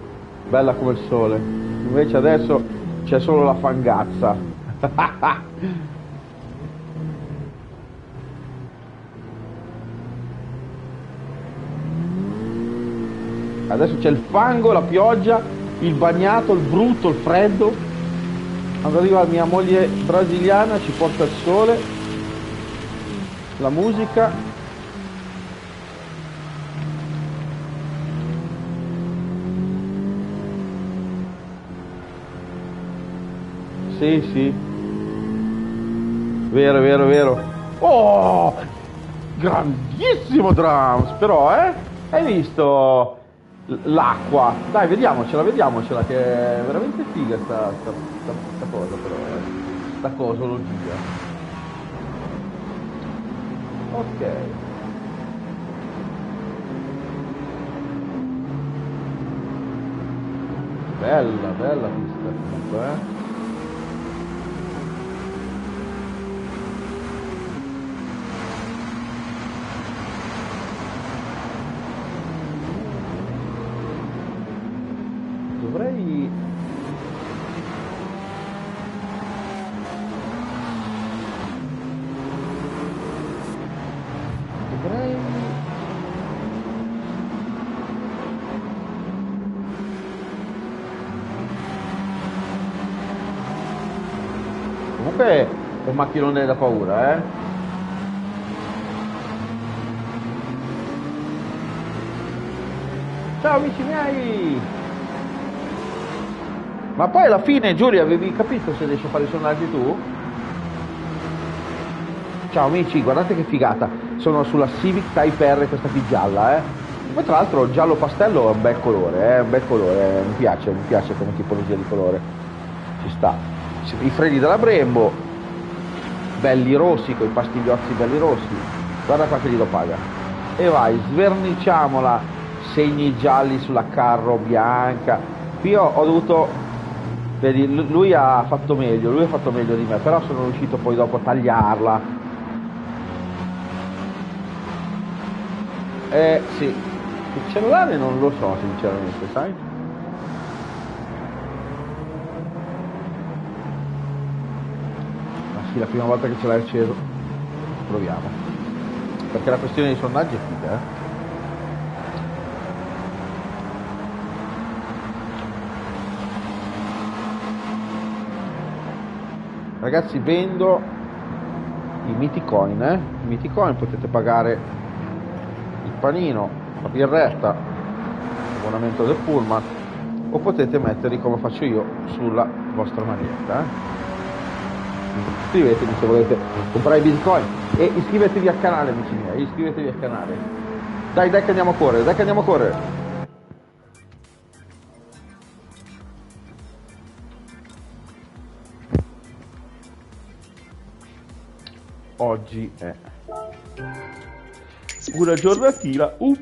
Bella come il sole. Invece adesso c'è solo la fangazza. Adesso c'è il fango, la pioggia, il bagnato, il brutto, il freddo. Quando arriva mia moglie brasiliana ci porta il sole, la musica. Sì, sì. Vero, vero, vero. Oh! Grandissimo drums, però, eh? Hai visto? l'acqua. Dai, vediamocela, vediamocela, che è veramente figa sta, sta, sta, sta cosa però, eh. sta cosologia. Ok. Bella, bella pista comunque, eh. Dovrei... Dovrei... Comunque è un macchinone da paura, eh. Ciao amici miei! Ma poi alla fine, Giulia, avevi capito se riesci a fare i sonaggi tu? Ciao amici, guardate che figata. Sono sulla Civic Type R, questa qui gialla, eh. Poi tra l'altro giallo pastello è un bel colore, eh, un bel colore, mi piace, mi piace come tipologia di colore. Ci sta. I freni della Brembo, belli rossi, con i pastigliozzi belli rossi. Guarda qua che glielo paga. E vai, sverniciamola, segni gialli sulla carro bianca. Qui ho, ho dovuto vedi lui ha fatto meglio lui ha fatto meglio di me però sono riuscito poi dopo a tagliarla eh sì il cellulare non lo so sinceramente sai sì la prima volta che ce l'hai acceso proviamo perché la questione dei sondaggi è figa eh ragazzi vendo i Miticoin eh? i Miticoin potete pagare il panino la birretta l'abbonamento del pullman o potete metterli come faccio io sulla vostra maglietta eh? Iscrivetevi se volete comprare bitcoin e iscrivetevi al canale amici miei iscrivetevi al canale dai dai che andiamo a correre dai che andiamo a correre oggi è una giornatina un,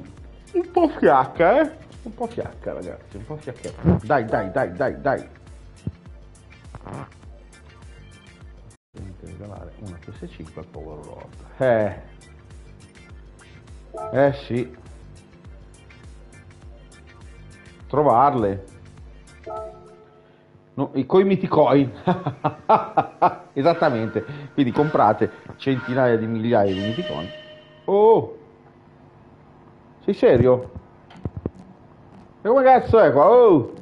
un po' fiacca, eh? Un po' fiacca, ragazzi, un po' fiacchetta. Dai, dai, dai, dai, dai. Regalare una PS5 al Power Lord. Eh. Eh sì. Trovarle. No, coi Miticoin. Esattamente. Quindi comprate centinaia di migliaia di Miticoin. Oh! Sei serio? E come cazzo è qua? Oh!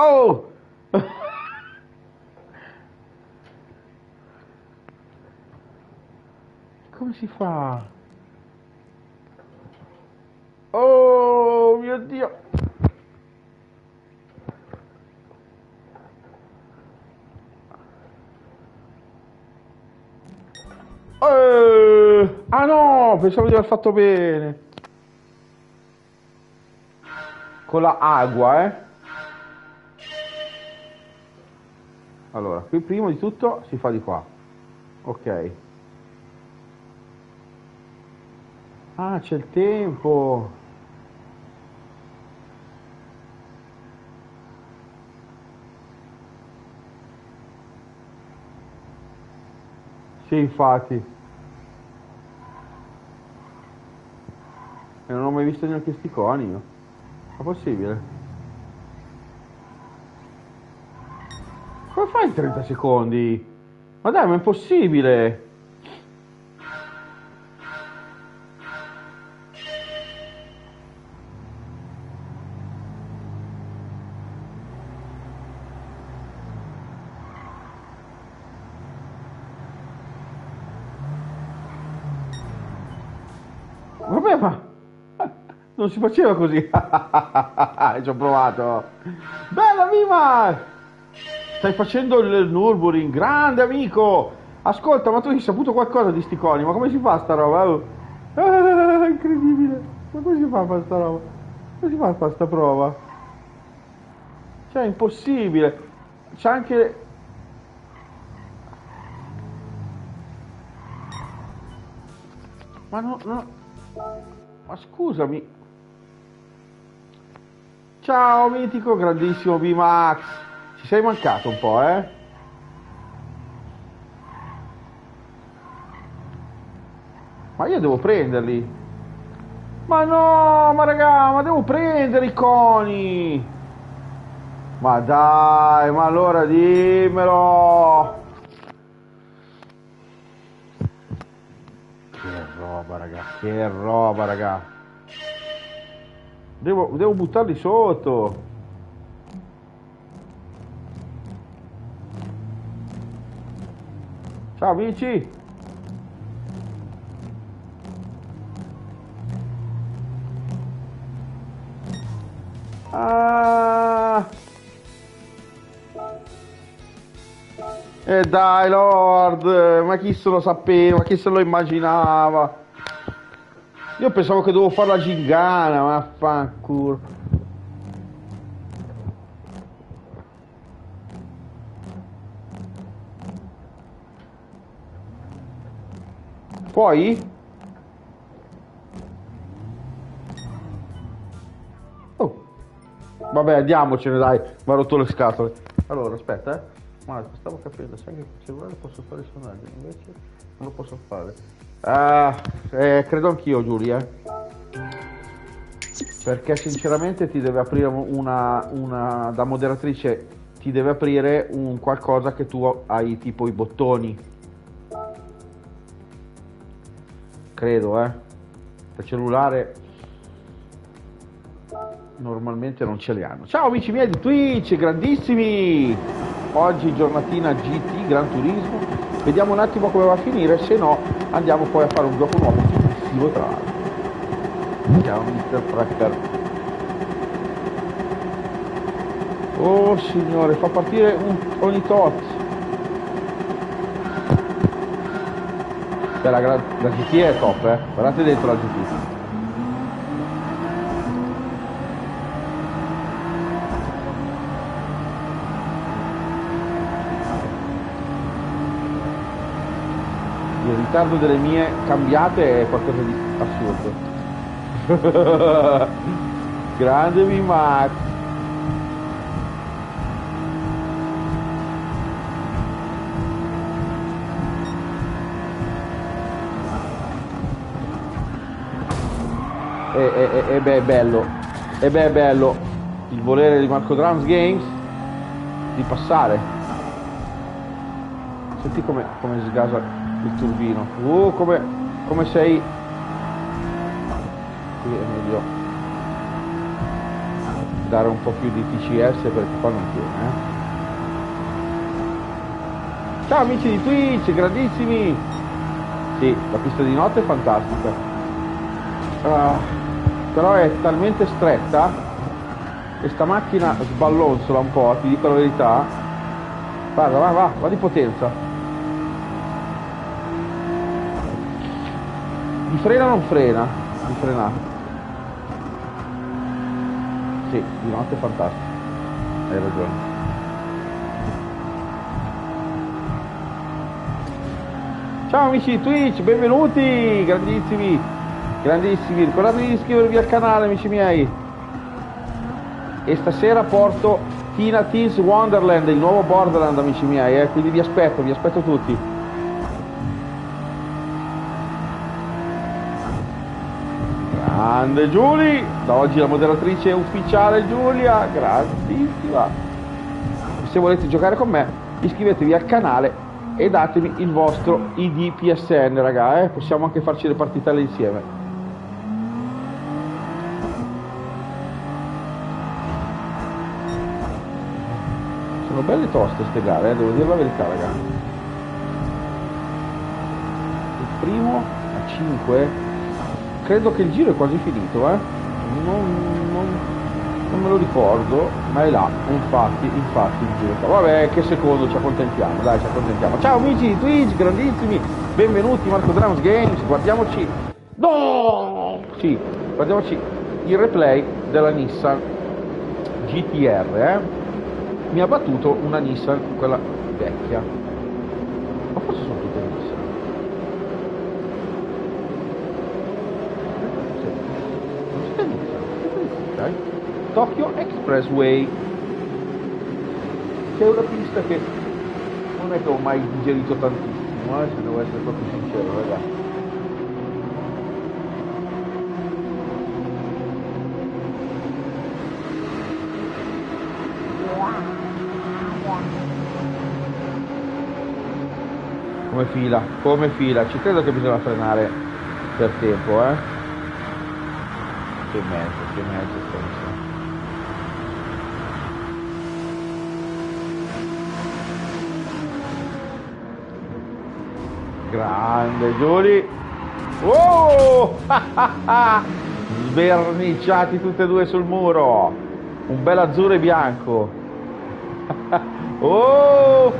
Oh! Come si fa? Oh mio Dio! Eh, ah no, pensavo di aver fatto bene. Con la agua, eh. Allora, qui prima di tutto si fa di qua. Ok. Ah, c'è il tempo. Sì, infatti. E non ho mai visto neanche sti coni io. È possibile? Come fai in 30 secondi? Ma dai, ma è possibile! non si faceva così. Ci ho provato. Bella viva! Stai facendo il Nürburgring, grande amico! Ascolta, ma tu hai saputo qualcosa di sticoni? Ma come si fa sta roba? Oh. Ah, incredibile! Ma come si fa a fare sta roba? Come si fa a fare sta prova? Cioè, è impossibile. C'è anche Ma no, no. Ma scusami. Ciao mitico, grandissimo B-Max. Ci sei mancato un po', eh? Ma io devo prenderli. Ma no, ma raga, ma devo prendere i coni. Ma dai, ma allora dimmelo. Che roba, raga, che roba, raga. Devo, devo buttarli sotto. Ciao amici. Ah. E dai Lord, ma chi se lo sapeva, chi se lo immaginava? Io pensavo che dovevo fare la gingana, ma fanculo. Poi? Oh. Vabbè, andiamocene dai, mi ha rotto le scatole. Allora, aspetta, eh. Ma stavo capendo, sai che col cellulare posso fare i sonaggi, invece non lo posso fare. Ah, eh, credo anch'io, Giulia. Perché sinceramente ti deve aprire una, una, da moderatrice, ti deve aprire un qualcosa che tu hai tipo i bottoni. Credo, eh. Il cellulare normalmente non ce li hanno. Ciao amici miei di Twitch, grandissimi! Oggi giornatina GT, Gran Turismo. Vediamo un attimo come va a finire, se no andiamo poi a fare un gioco nuovo, successivo tra l'altro. Ciao Mr. Fracker. Oh signore, fa partire un, ogni tot. Cioè, la, la GT è top, eh. Guardate dentro la GT. il ritardo delle mie cambiate è qualcosa di assurdo. Grande Max. E, e, e, beh è bello, e beh è bello. Il volere di Marco Drums Games di passare. Senti come, come sgasa il turbino. Uh come, come sei. Qui è meglio dare un po' più di TCS perché qua non tiene eh? ciao amici di Twitch grandissimi. Sì la pista di notte è fantastica. Uh, però è talmente stretta e sta macchina sballonzola un po' ti dico la verità guarda va va va di potenza Di frena non frena, di frenare. Sì, di notte è fantastico. Hai ragione. Ciao amici di Twitch, benvenuti, grandissimi, grandissimi. Ricordatevi di iscrivervi al canale, amici miei. E stasera porto Tina Teens Wonderland, il nuovo Borderland, amici miei, eh? quindi vi aspetto, vi aspetto tutti. Grande Giulia, da oggi la moderatrice ufficiale Giulia, grandissima. Se volete giocare con me, iscrivetevi al canale e datemi il vostro ID PSN, raga, eh? possiamo anche farci le partitelle insieme. Sono belle toste queste gare, eh? devo dire la verità, raga. Il primo a 5 credo che il giro è quasi finito, eh? Non, non, non me lo ricordo, ma è là, infatti, infatti il giro. Vabbè, che secondo ci accontentiamo, dai, ci accontentiamo. Ciao amici di Twitch, grandissimi, benvenuti Marco Drums Games, guardiamoci. No! Sì, guardiamoci il replay della Nissan GTR, eh? mi ha battuto una Nissan, quella vecchia. Ma forse sono tutte Nissan. Non c'è Nissan. Tokyo Expressway. C'è una pista che non è che ho mai digerito tantissimo, eh, se devo essere proprio sincero, ragazzi. Come fila, come fila, ci credo che bisogna frenare per tempo, eh. Che mezzo, che mezzo penso. Grande Giuli. Oh! Sverniciati tutti e due sul muro. Un bel azzurro e bianco. Oh!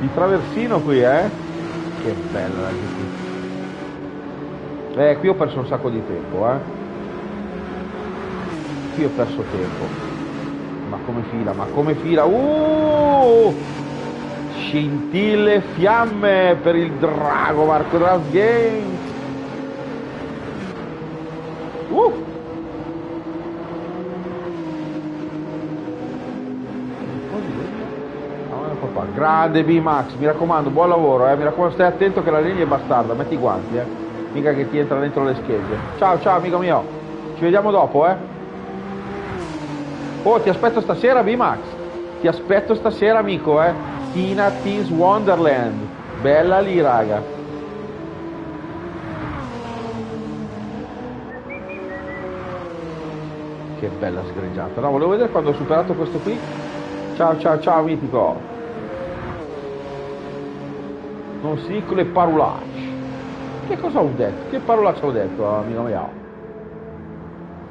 Il traversino qui, eh? Che bella la GT. Eh, qui ho perso un sacco di tempo, eh. Qui ho perso tempo. Ma come fila, ma come fila. Uh! Scintille fiamme per il drago Marco Dras Games. Uh! Grande B-Max, mi raccomando, buon lavoro, eh. mi raccomando, stai attento che la linea è bastarda, metti i guanti, eh. mica che ti entra dentro le schegge. Ciao, ciao amico mio, ci vediamo dopo, eh. Oh, ti aspetto stasera B-Max, ti aspetto stasera amico, eh. Tina Teens Wonderland, bella lì raga. Che bella sgreggiata, no, volevo vedere quando ho superato questo qui. Ciao, ciao, ciao mitico non si dicono le parolacce. Che cosa ho detto? Che parolacce ho detto, amico mio?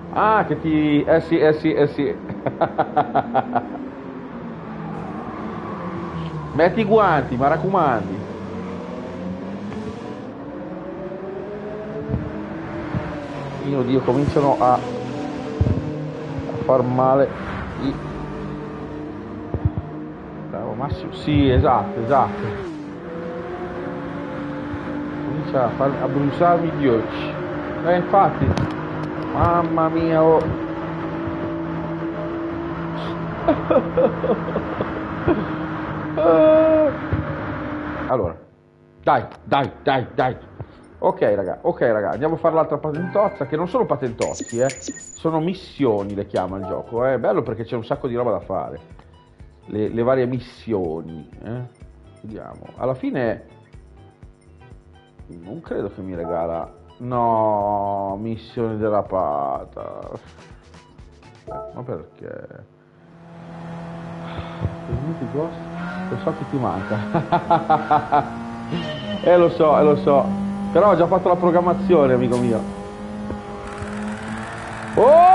Ah, che ti... Eh sì, eh sì, eh sì. Metti i guanti, mi raccomandi. Mio Dio, cominciano a, a far male i... Bravo Massimo. Sì, esatto, esatto comincia a, bruciarmi gli occhi. Eh, infatti, mamma mia, oh. allora, dai, dai, dai, dai. Ok raga, ok raga, andiamo a fare l'altra patentozza, che non sono patentozzi, eh. Sono missioni, le chiama il gioco, è eh. bello perché c'è un sacco di roba da fare. Le, le varie missioni, eh. Vediamo. Alla fine non credo che mi regala. No, missione derapata. Ma perché? Permiti ghost? Lo so che ti manca. eh lo so, eh lo so. Però ho già fatto la programmazione, amico mio. Oh!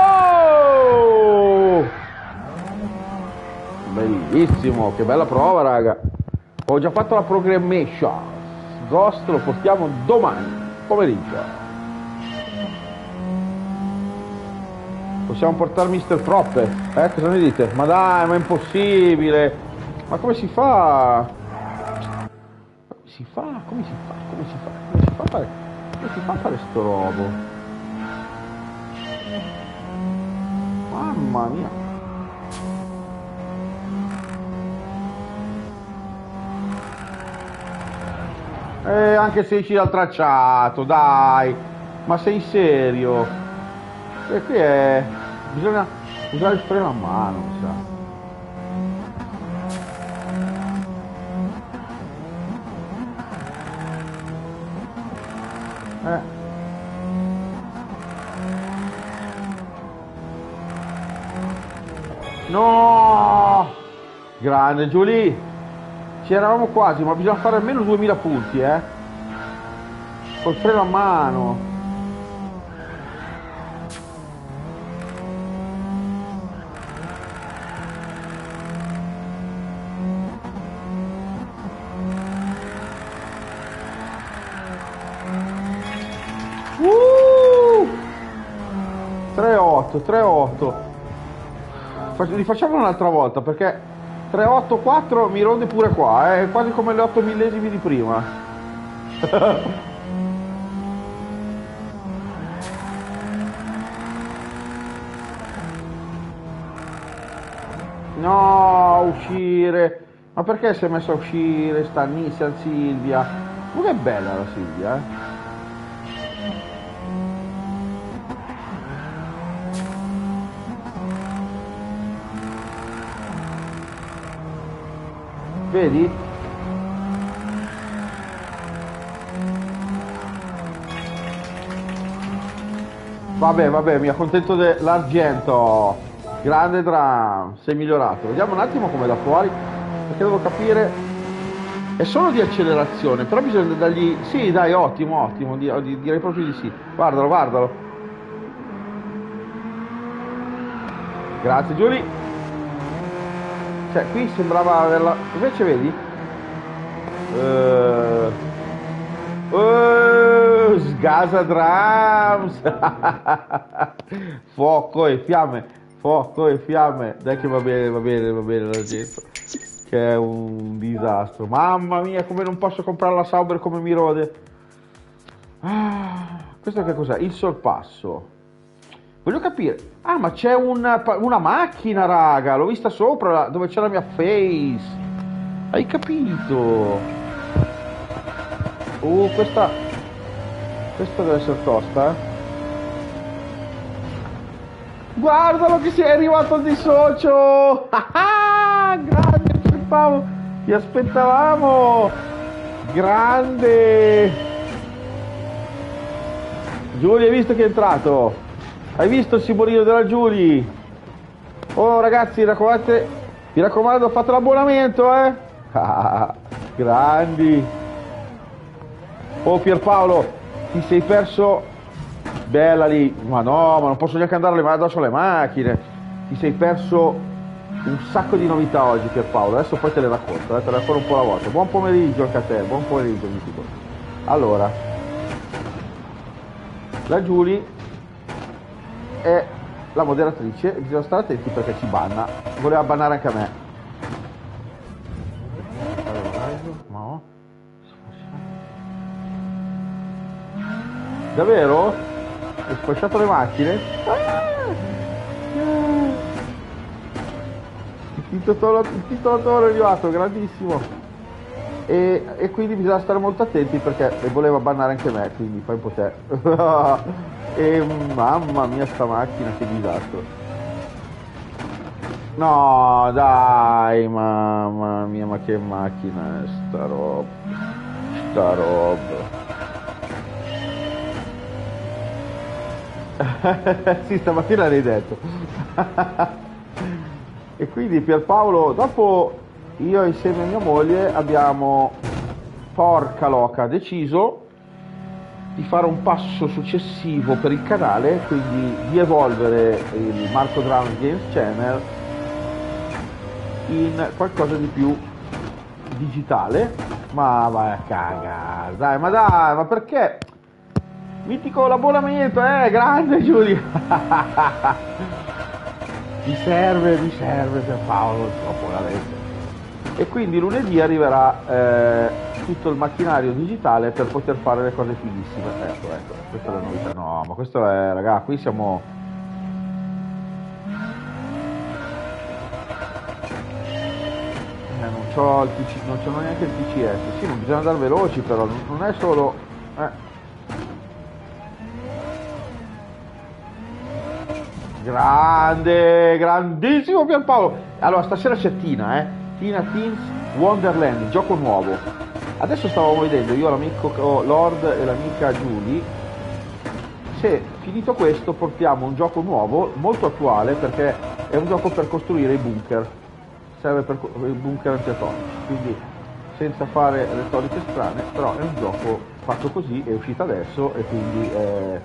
Bellissimo, che bella prova, raga. Ho già fatto la programmation. Ghost lo portiamo domani pomeriggio. Possiamo portare Mr. Proppe, eh? Cosa ne dite? Ma dai, ma è impossibile! Ma come si fa? Come si fa? Come si fa? Come si fa? Come si fa fare? Come si fa a fare sto robo? Mamma mia! Eh, anche se esci dal tracciato, dai. Ma sei serio? E qui è... Bisogna usare il freno a mano, sa. Eh. No! Grande Giulie! Ci eravamo quasi, ma bisogna fare almeno 2000 punti, eh. Col freno a mano. Uh! 3-8, 3-8. Li facciamo un'altra volta perché 384 mi ronde pure qua, è quasi come le 8 millesimi di prima. No, uscire. Ma perché si è messo a uscire sta Nissan Silvia? Ma che bella la Silvia, eh? Vedi? Vabbè, vabbè, mi accontento dell'argento. Grande drum, sei migliorato. Vediamo un attimo come da fuori, perché devo capire. È solo di accelerazione, però bisogna dargli. Sì, dai, ottimo, ottimo, direi proprio di sì. Guardalo, guardalo. Grazie Giulia. Cioè, qui sembrava averla. Invece vedi? Uh... Oh, sgasa drums! fuoco e fiamme, fuoco e fiamme. Dai che va bene, va bene, va bene la gente. Che è un disastro. Mamma mia, come non posso comprare la Sauber come mi rode. Ah, questo che cos'è? Il sorpasso. Voglio capire. Ah, ma c'è una, una macchina, raga. L'ho vista sopra, dove c'è la mia face. Hai capito? Uh, questa... Questa deve essere tosta, eh. Guardalo che sei arrivato di socio! Ah, grande Paolo! Ti aspettavamo! Grande! Giulia, hai visto che è entrato? Hai visto il simbolino della Giulia? Oh ragazzi, raccomandate, mi raccomando, fate l'abbonamento, eh! Ah, grandi! Oh Pierpaolo, ti sei perso... Bella lì, ma no, ma non posso neanche andare addosso alle macchine. Ti sei perso un sacco di novità oggi Pierpaolo, adesso poi te le racconto, eh, te le racconto un po' alla volta. Buon pomeriggio anche a te, buon pomeriggio mitico. Allora, la Giulia è la moderatrice, bisogna stare attenti perché ci banna, voleva bannare anche a me. Davvero? Hai sfasciato le macchine? Il titolatore è arrivato, grandissimo. E, e, quindi bisogna stare molto attenti perché voleva bannare anche me, quindi fai un po' te. e mamma mia sta macchina, che disastro. No, dai, mamma mia, ma che macchina è sta roba. Sta roba. sì, stamattina l'hai detto. e quindi Pierpaolo, dopo io insieme a mia moglie abbiamo, porca loca, deciso di fare un passo successivo per il canale, quindi di evolvere il Marco Drums Games Channel in qualcosa di più digitale. Ma vai a cagare, dai, ma dai, ma perché? Mitico l'abbonamento, eh, grande Giulia. mi serve, mi serve per Paolo, troppo veramente. E quindi lunedì arriverà eh, tutto il macchinario digitale per poter fare le cose fighissime. Ecco, ecco, questa è la novità. No, ma questo è, raga, qui siamo... Eh, non c'ho il PC, non c'ho neanche il PCS. Sì, non bisogna andare veloci però, non è solo... Eh. Grande, grandissimo Pierpaolo. Allora, stasera c'è Tina, eh. Tina Teens Wonderland, gioco nuovo. Adesso stavamo vedendo, io l'amico Lord e l'amica Julie, se finito questo portiamo un gioco nuovo, molto attuale, perché è un gioco per costruire i bunker. Serve per i bunker antiatomici, quindi senza fare retoriche strane, però è un gioco fatto così, è uscito adesso e quindi è,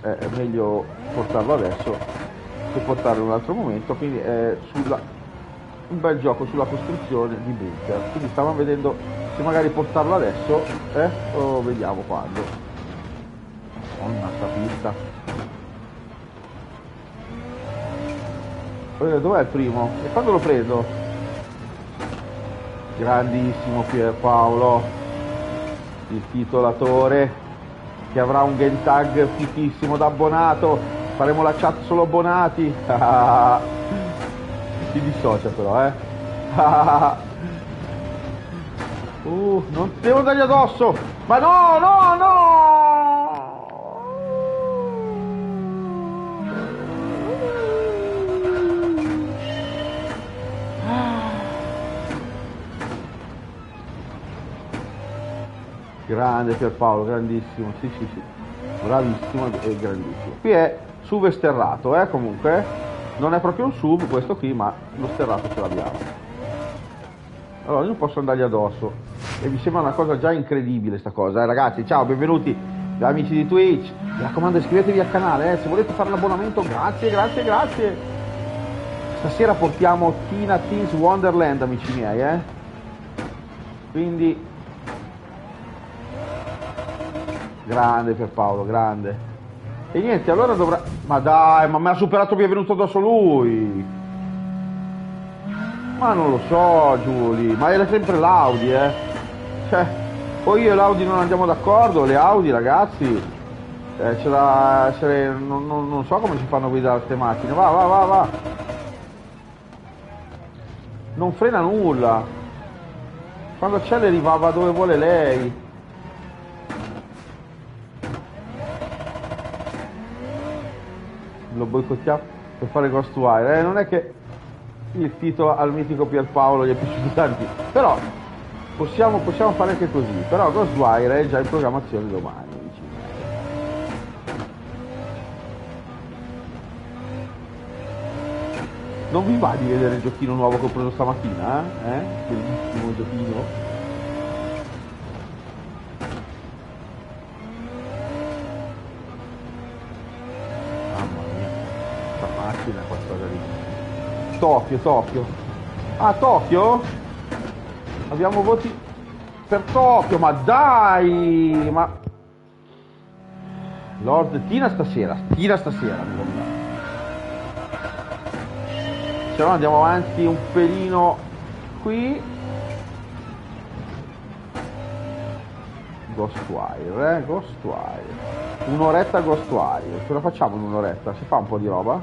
è meglio portarlo adesso che portarlo in un altro momento, quindi è sulla, un bel gioco sulla costruzione di bunker. Quindi stavamo vedendo se magari portarlo adesso, eh, o vediamo quando. Madonna sta pista. Dov'è il primo? E quando lo prendo? Grandissimo Pierpaolo, il titolatore che avrà un game tag fichissimo da abbonato faremo la chat solo abbonati Si dissocia però, eh. uh, non devo dargli addosso! Ma no, no, no! Grande Pierpaolo, grandissimo, sì sì sì, bravissimo e grandissimo. Qui è sub esterrato, eh, comunque, non è proprio un sub questo qui, ma lo sterrato ce l'abbiamo. Allora, io posso andargli addosso e mi sembra una cosa già incredibile sta cosa, eh, ragazzi, ciao, benvenuti, amici di Twitch, mi raccomando iscrivetevi al canale, eh, se volete fare l'abbonamento, grazie, grazie, grazie. Stasera portiamo Tina Teens Wonderland, amici miei, eh. Quindi Grande per Paolo, grande. E niente, allora dovrà... Ma dai, ma mi ha superato mi è venuto addosso lui. Ma non lo so, Giuli, ma è sempre l'Audi, eh. Cioè, poi io e l'Audi non andiamo d'accordo, le Audi, ragazzi. Eh, ce la, ce non, non, non, so come si fanno guidare queste macchine. Va, va, va, va. Non frena nulla. Quando acceleri va, va dove vuole lei. Lo boicottiamo per fare Ghostwire. Eh, non è che il titolo al mitico Pierpaolo gli è piaciuto tanti, però possiamo, possiamo fare anche così. Però Ghostwire è già in programmazione domani. Non vi va di vedere il giochino nuovo che ho preso stamattina? Eh? Bellissimo giochino. macchina qualcosa di... Tokyo, Tokyo. Ah, Tokyo? Abbiamo voti per Tokyo, ma dai! Ma... Lord, Tina stasera, Tina stasera. Se no andiamo avanti un pelino qui. Ghostwire, eh? Ghostwire. Un'oretta Ghostwire. Ce la facciamo in un'oretta? Si fa un po' di roba?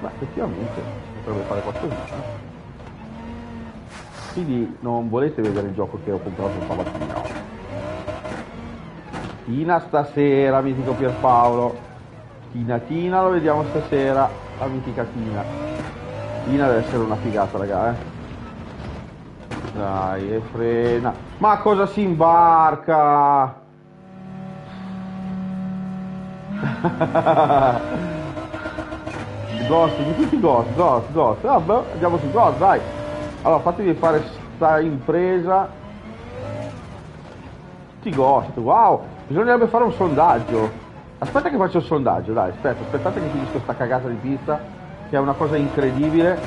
Ma effettivamente potrebbe fare qualcosina. Quindi non volete vedere il gioco che ho comprato stamattina. Tina stasera, mitico Pierpaolo. Tina Tina lo vediamo stasera, la mitica Tina. Tina deve essere una figata, raga, eh. Dai, e frena. Ma cosa si imbarca? Ghost, di tutti Ghost, Ghost, Ghost. Ah, andiamo su Ghost, dai. Allora, fatevi fare sta impresa. Tutti Ghost, wow. Bisognerebbe fare un sondaggio. Aspetta che faccio il sondaggio, dai, aspetta, aspettate che finisco sta cagata di pista, che è una cosa incredibile.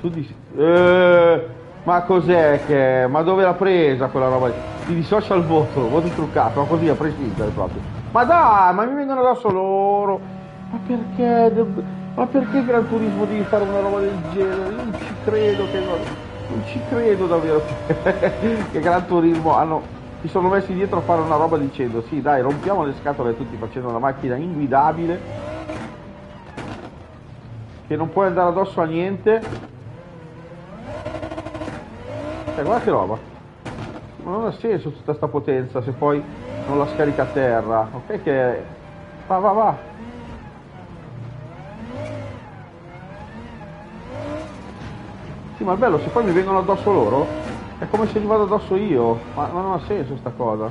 Tu dici... Eh... Ma cos'è che... Ma dove l'ha presa quella roba? Ti dissocia il voto, voto truccato, ma così a prescindere proprio. Ma dai, ma mi vengono addosso loro. Ma perché... Ma perché Gran Turismo devi fare una roba del genere? Io non ci credo che... Non ci credo davvero che Gran Turismo hanno... Si sono messi dietro a fare una roba dicendo sì dai rompiamo le scatole tutti facendo una macchina inguidabile che non puoi andare addosso a niente cioè, guarda che roba. Ma non ha senso tutta sta potenza se poi non la scarica a terra. Ok che... Va, va, va. Sì, ma è bello, se poi mi vengono addosso loro, è come se gli vado addosso io. Ma, ma non ha senso sta cosa.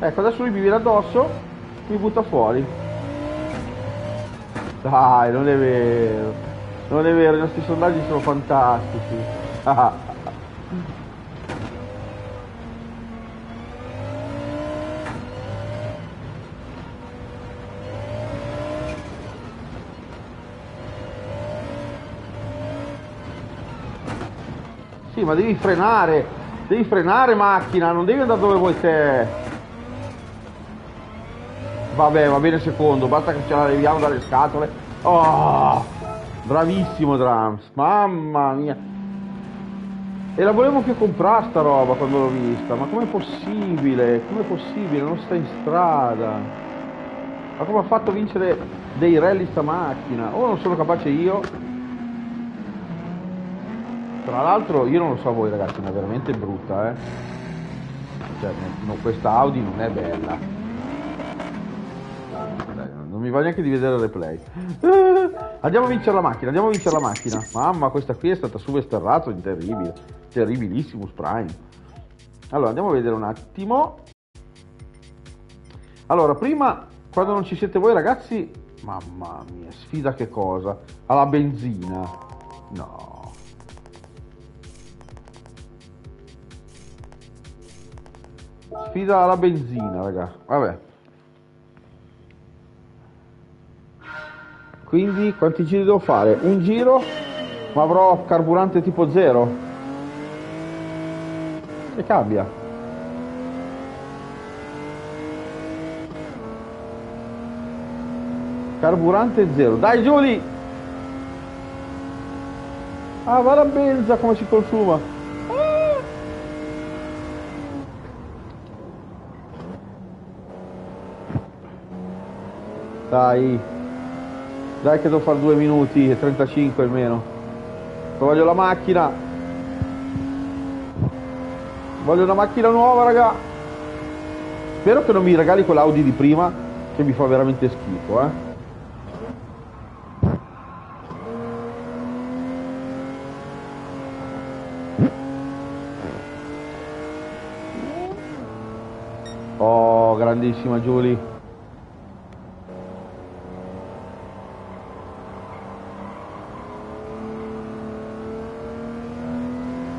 Ecco, adesso lui mi viene addosso, mi butta fuori. Dai, non è vero. Non è vero, i nostri sondaggi sono fantastici. sì, ma devi frenare. Devi frenare macchina, non devi andare dove vuoi te. Vabbè, va bene secondo, basta che ce la leviamo dalle scatole. Oh! Bravissimo Drums, mamma mia. E la volevo più comprare sta roba quando l'ho vista, ma com'è possibile? Com'è possibile? Non sta in strada. Ma come ha fatto a vincere dei rally sta macchina? O non sono capace io? Tra l'altro io non lo so voi ragazzi, ma è veramente brutta, eh. Cioè, no, questa Audi non è bella. Non mi va neanche di vedere il replay. Andiamo a vincere la macchina, andiamo a vincere la macchina. Mamma, questa qui è stata substerrata, terribile terribilissimus prime allora andiamo a vedere un attimo. Allora prima quando non ci siete voi ragazzi mamma mia sfida che cosa. Alla benzina. No. Sfida alla benzina raga. Vabbè quindi quanti giri devo fare un giro ma avrò carburante tipo zero e cambia. Carburante zero. Dai Giuli! Ah, va la benza come si consuma. Dai. Dai che devo fare due minuti e 35 almeno. Voglio la macchina. Voglio una macchina nuova, raga. Spero che non mi regali quell'Audi di prima, che mi fa veramente schifo, eh. Oh, grandissima Giulia.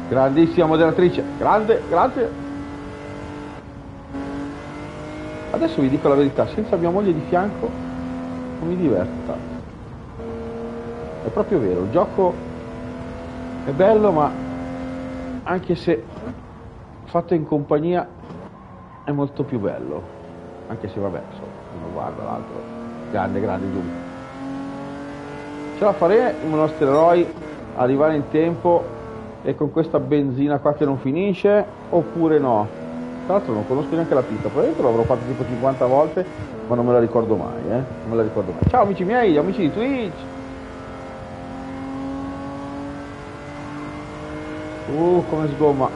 Grandissima moderatrice, grande, grazie. Adesso vi dico la verità, senza mia moglie di fianco non mi diverto tanto. È proprio vero, il gioco è bello ma anche se fatto in compagnia è molto più bello. Anche se vabbè, insomma, uno guarda l'altro. Grande, grande Giulio. Ce la farei i nostri eroi arrivare in tempo e con questa benzina qua che non finisce oppure no? Tra l'altro non conosco neanche la pista probabilmente l'avrò fatto tipo 50 volte ma non me la ricordo mai eh? non me la ricordo mai. Ciao amici miei amici di Twitch. Uh come sgomma.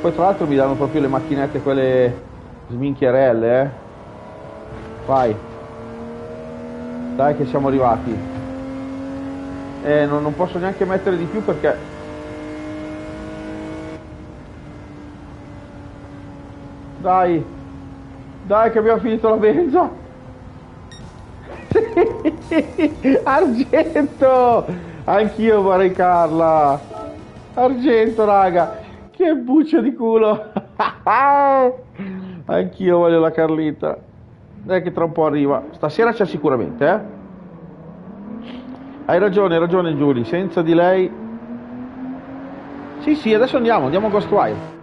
Poi tra l'altro mi danno proprio le macchinette quelle sminchierelle eh? Vai. Dai che siamo arrivati. Eh, non, non posso neanche mettere di più perché Dai. Dai che abbiamo finito la benza. Argento! Anch'io vorrei Carla. Argento, raga. Che buccia di culo. Anch'io voglio la Carlita. Dai che tra un po' arriva. Stasera c'è sicuramente, eh? Hai ragione, hai ragione Giulia. Senza di lei... Sì, sì, adesso andiamo, andiamo a Ghostwire.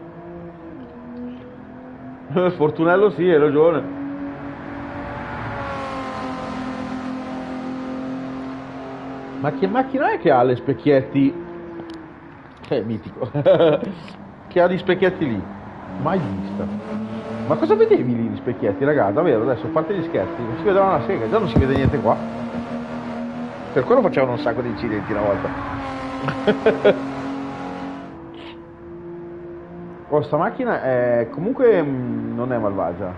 Fortunello sì, hai ragione. Ma che macchina è che ha le specchietti? È mitico. che ha gli specchietti lì? Mai vista. Ma cosa vedevi lì gli specchietti, raga? Davvero, adesso a parte gli scherzi, non si vedeva una sega, già non si vede niente qua. Per quello facevano un sacco di incidenti una volta. Questa macchina è, comunque mm, non è malvagia.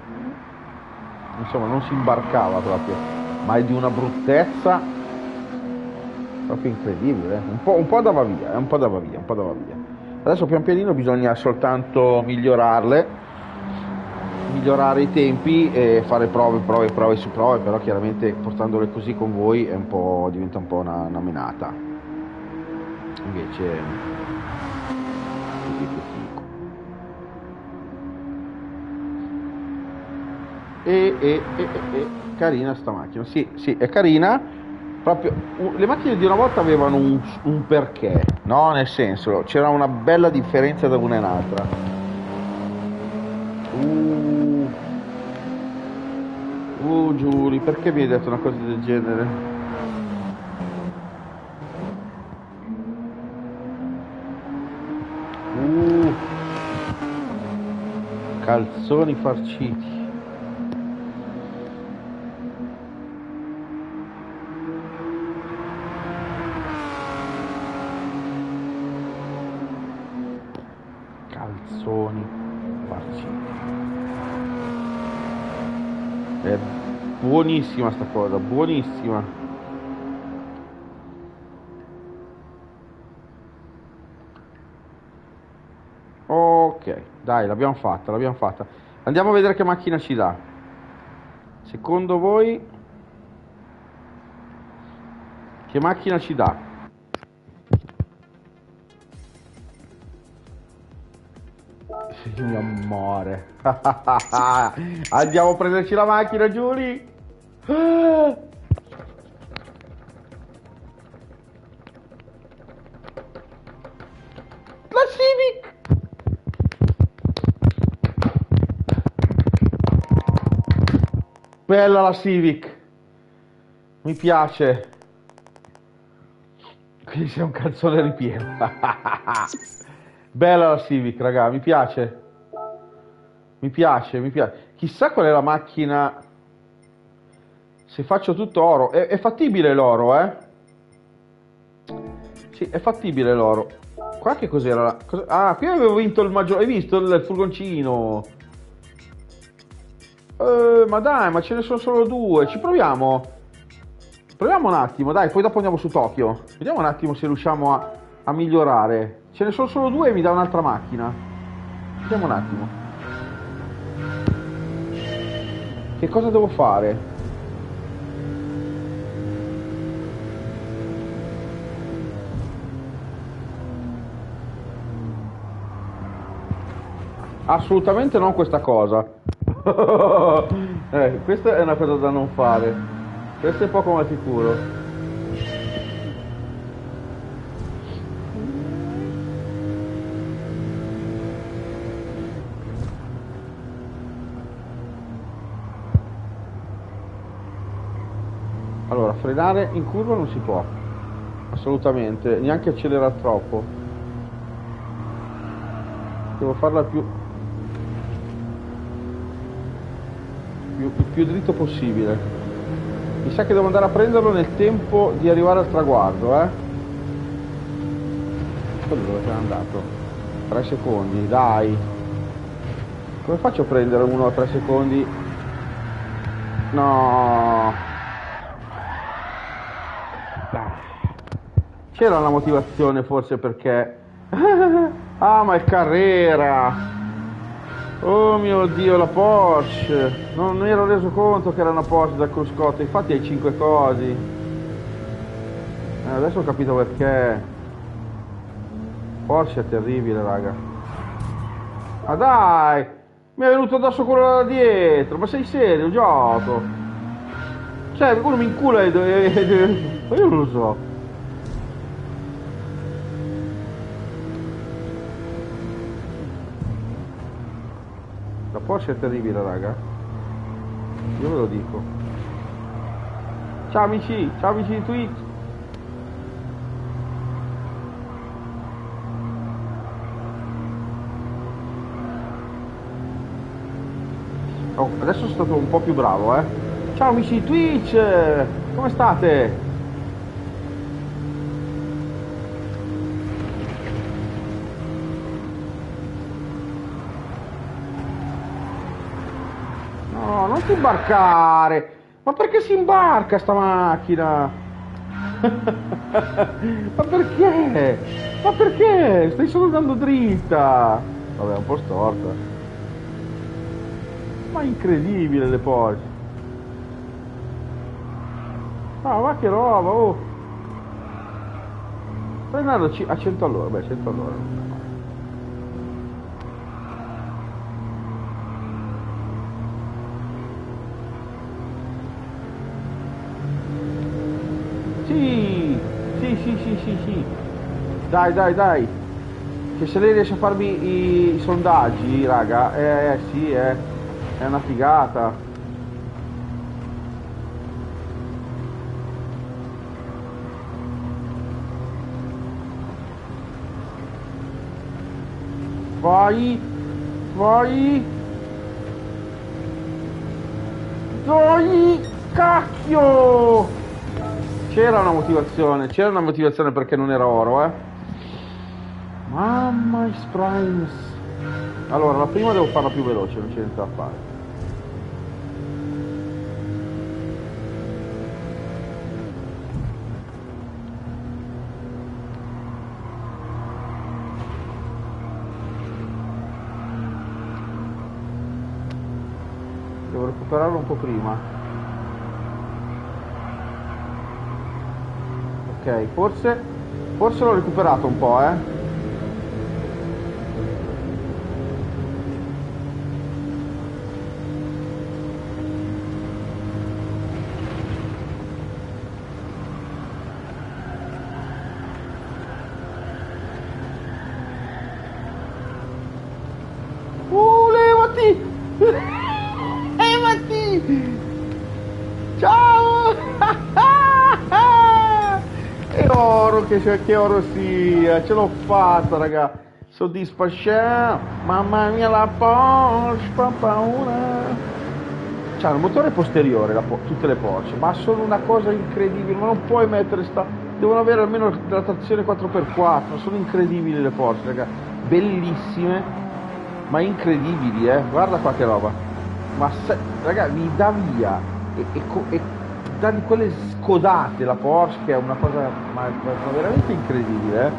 Insomma, non si imbarcava proprio, ma è di una bruttezza proprio incredibile. Un po', un po' dava via, eh, un po' dava via, un po' dava via. Adesso pian pianino bisogna soltanto migliorarle, migliorare i tempi e fare prove, prove, prove su prove, però chiaramente portandole così con voi un diventa un po' una, una menata. Invece E, e, e, e, carina sta macchina, sì, sì, è carina. Proprio, le macchine di una volta avevano un, un perché, no? Nel senso, c'era una bella differenza da una e un'altra. Uh, uh Giuri, perché mi hai detto una cosa del genere? Uh. calzoni farciti buonissima sta cosa, buonissima. Ok, dai, l'abbiamo fatta, l'abbiamo fatta. Andiamo a vedere che macchina ci dà. Secondo voi che macchina ci dà? Il mio amore. Andiamo a prenderci la macchina, Giulia. La Civic! Bella la Civic. Mi piace. Qui sei un calzone ripieno. Bella la Civic, raga, mi piace. Mi piace, mi piace. Chissà qual è la macchina. Se faccio tutto oro. È, è fattibile l'oro, eh? Sì, è fattibile l'oro. Qua che cos'era? la- cos- Ah, qui avevo vinto il maggiore. Hai visto il, furgoncino? Eh, ma dai, ma ce ne sono solo due. Ci proviamo. Proviamo un attimo, dai, poi dopo andiamo su Tokyo. Vediamo un attimo se riusciamo a, a migliorare. Ce ne sono solo due e mi dà un'altra macchina. Vediamo un attimo. Che cosa devo fare? Assolutamente non questa cosa. eh, questa è una cosa da non fare. Questo è poco ma sicuro. Allora, frenare in curva non si può. Assolutamente, neanche accelerare troppo. Devo farla più il più dritto possibile. Mi sa che devo andare a prenderlo nel tempo di arrivare al traguardo, eh. Quello dove sei andato? Tre secondi, dai. Come faccio a prendere uno a tre secondi? No. C'era una motivazione forse perché... ah, ma è Carrera! Oh mio dio, la Porsche! Non mi ero reso conto che era una Porsche da cruscotto, infatti hai 5 cosi. Eh, adesso ho capito perché. Porsche è terribile, raga. Ma dai! Mi è venuto addosso quello da dietro, ma sei serio, gioco? Cioè, uno mi incula e... Io non lo so. Porsche è terribile, raga. Io ve lo dico. Ciao amici, ciao amici di Twitch. Oh, adesso sono stato un po' più bravo, eh. Ciao amici di Twitch, come state? Ti imbarcare. Ma perché si imbarca sta macchina? Ma perché? Ma perché? Stai solo andando dritta. Vabbè, un po' storta. Ma incredibile le Porsche. Ah, ma che roba, oh. Frenarlo ci- a 100 all'ora, beh, 100 all'ora sì, sì, sì, sì. Dai, dai, dai. Che se lei riesce a farmi i, i sondaggi, raga, eh, eh sì, eh. È una figata. Vai! Vai! Dai! Cacchio! C'era una motivazione, c'era una motivazione perché non era oro, eh. Mamma Primes. Allora, la prima devo farla più veloce, non c'è niente da fare. recuperarlo un po' prima ok forse forse l'ho recuperato un po' eh che, che oro sia, ce l'ho fatta raga, soddisfacente, mamma mia la Porsche, fa paura. C'ha il motore posteriore, la, tutte le Porsche, ma sono una cosa incredibile, ma non puoi mettere sta... Devono avere almeno la trazione 4x4, sono incredibili le Porsche, raga, bellissime, ma incredibili, eh, guarda qua che roba. Ma se, raga, mi dà via e, e, e dà di quelle scodate la Porsche che è una cosa ma, ma veramente incredibile eh?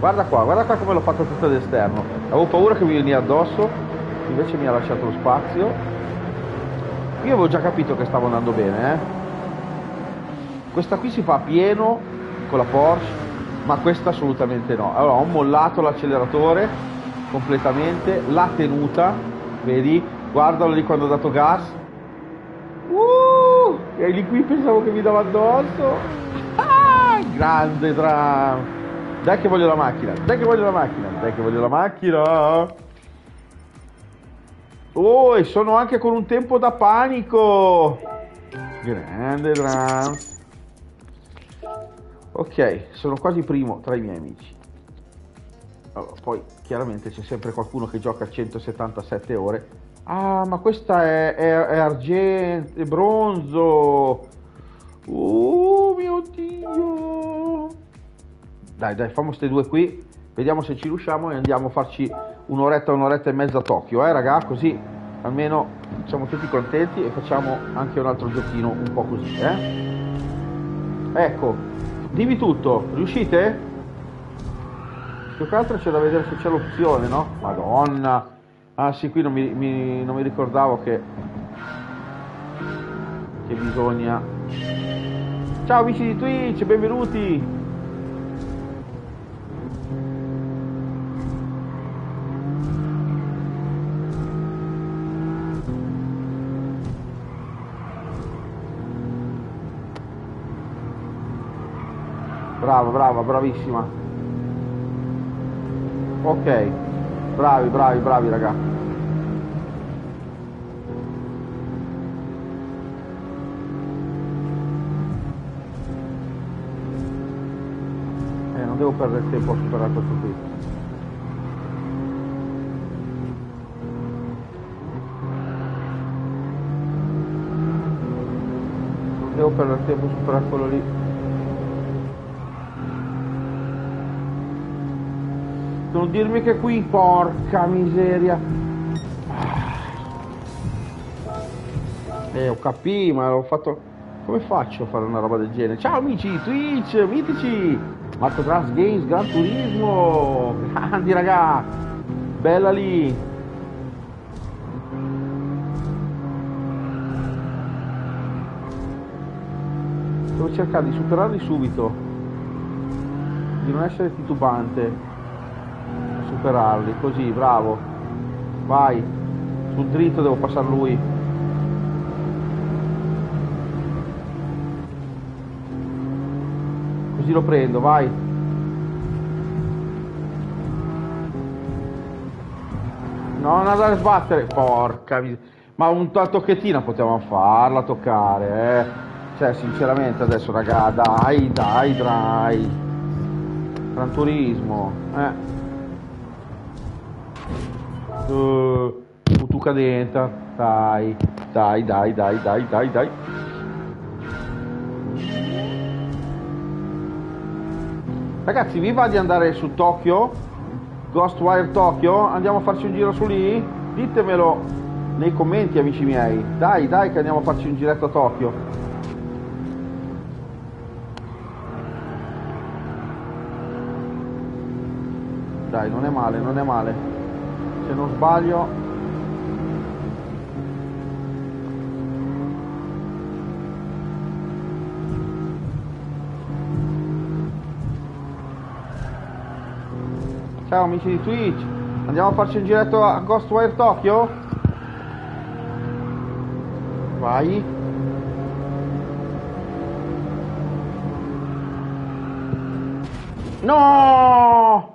guarda qua guarda qua come l'ho fatta tutta d'esterno. Avevo paura che mi veniva addosso invece mi ha lasciato lo spazio. Io avevo già capito che stavo andando bene eh? questa qui si fa pieno con la Porsche ma questa assolutamente no. Allora ho mollato l'acceleratore completamente la tenuta vedi? Guardalo lì quando ho dato gas e lì qui pensavo che mi dava addosso. Ah, grande tram. Dai che voglio la macchina, dai che voglio la macchina, dai che voglio la macchina. Oh, e sono anche con un tempo da panico. Grande tram. Ok, sono quasi primo tra i miei amici. Allora, poi chiaramente c'è sempre qualcuno che gioca 177 ore Ah, ma questa è, è, è argento, è bronzo. Oh mio Dio. Dai, dai, facciamo queste due qui. Vediamo se ci riusciamo e andiamo a farci un'oretta, un'oretta e mezza a Tokyo, eh raga, così almeno siamo tutti contenti e facciamo anche un altro giochino un po' così, eh. Ecco, dimmi tutto, riuscite? Più che altro c'è da vedere se c'è l'opzione, no? Madonna! Ah sì, qui non mi, mi, non mi ricordavo che, che bisogna... Ciao amici di Twitch, benvenuti! Bravo, brava, bravissima. Ok, bravi, bravi, bravi ragazzi. Non devo perdere tempo a superare questo qui non devo perdere tempo a superare quello lì non dirmi che qui porca miseria eh ho capito ma l'ho fatto come faccio a fare una roba del genere? Ciao amici, Twitch, mitici! Marco Trans Games, Gran Turismo! Grandi raga! Bella lì! Devo cercare di superarli subito. Di non essere titubante. Superarli, così, bravo. Vai. Sul dritto devo passare lui. Così lo prendo, vai. No, non andare a sbattere, porca Ma un tocchettina potevamo farla toccare, eh. Cioè, sinceramente adesso, raga, dai, dai, dai. Gran turismo, eh. Uh, tu cadenta. Dai, dai, dai, dai, dai, dai, dai. Ragazzi, vi va di andare su Tokyo? Ghostwire Tokyo? Andiamo a farci un giro su lì? Ditemelo nei commenti, amici miei. Dai, dai, che andiamo a farci un giretto a Tokyo. Dai, non è male, non è male. Se non sbaglio... Ciao amici di Twitch, andiamo a farci un giretto a Ghostwire Tokyo? Vai. No!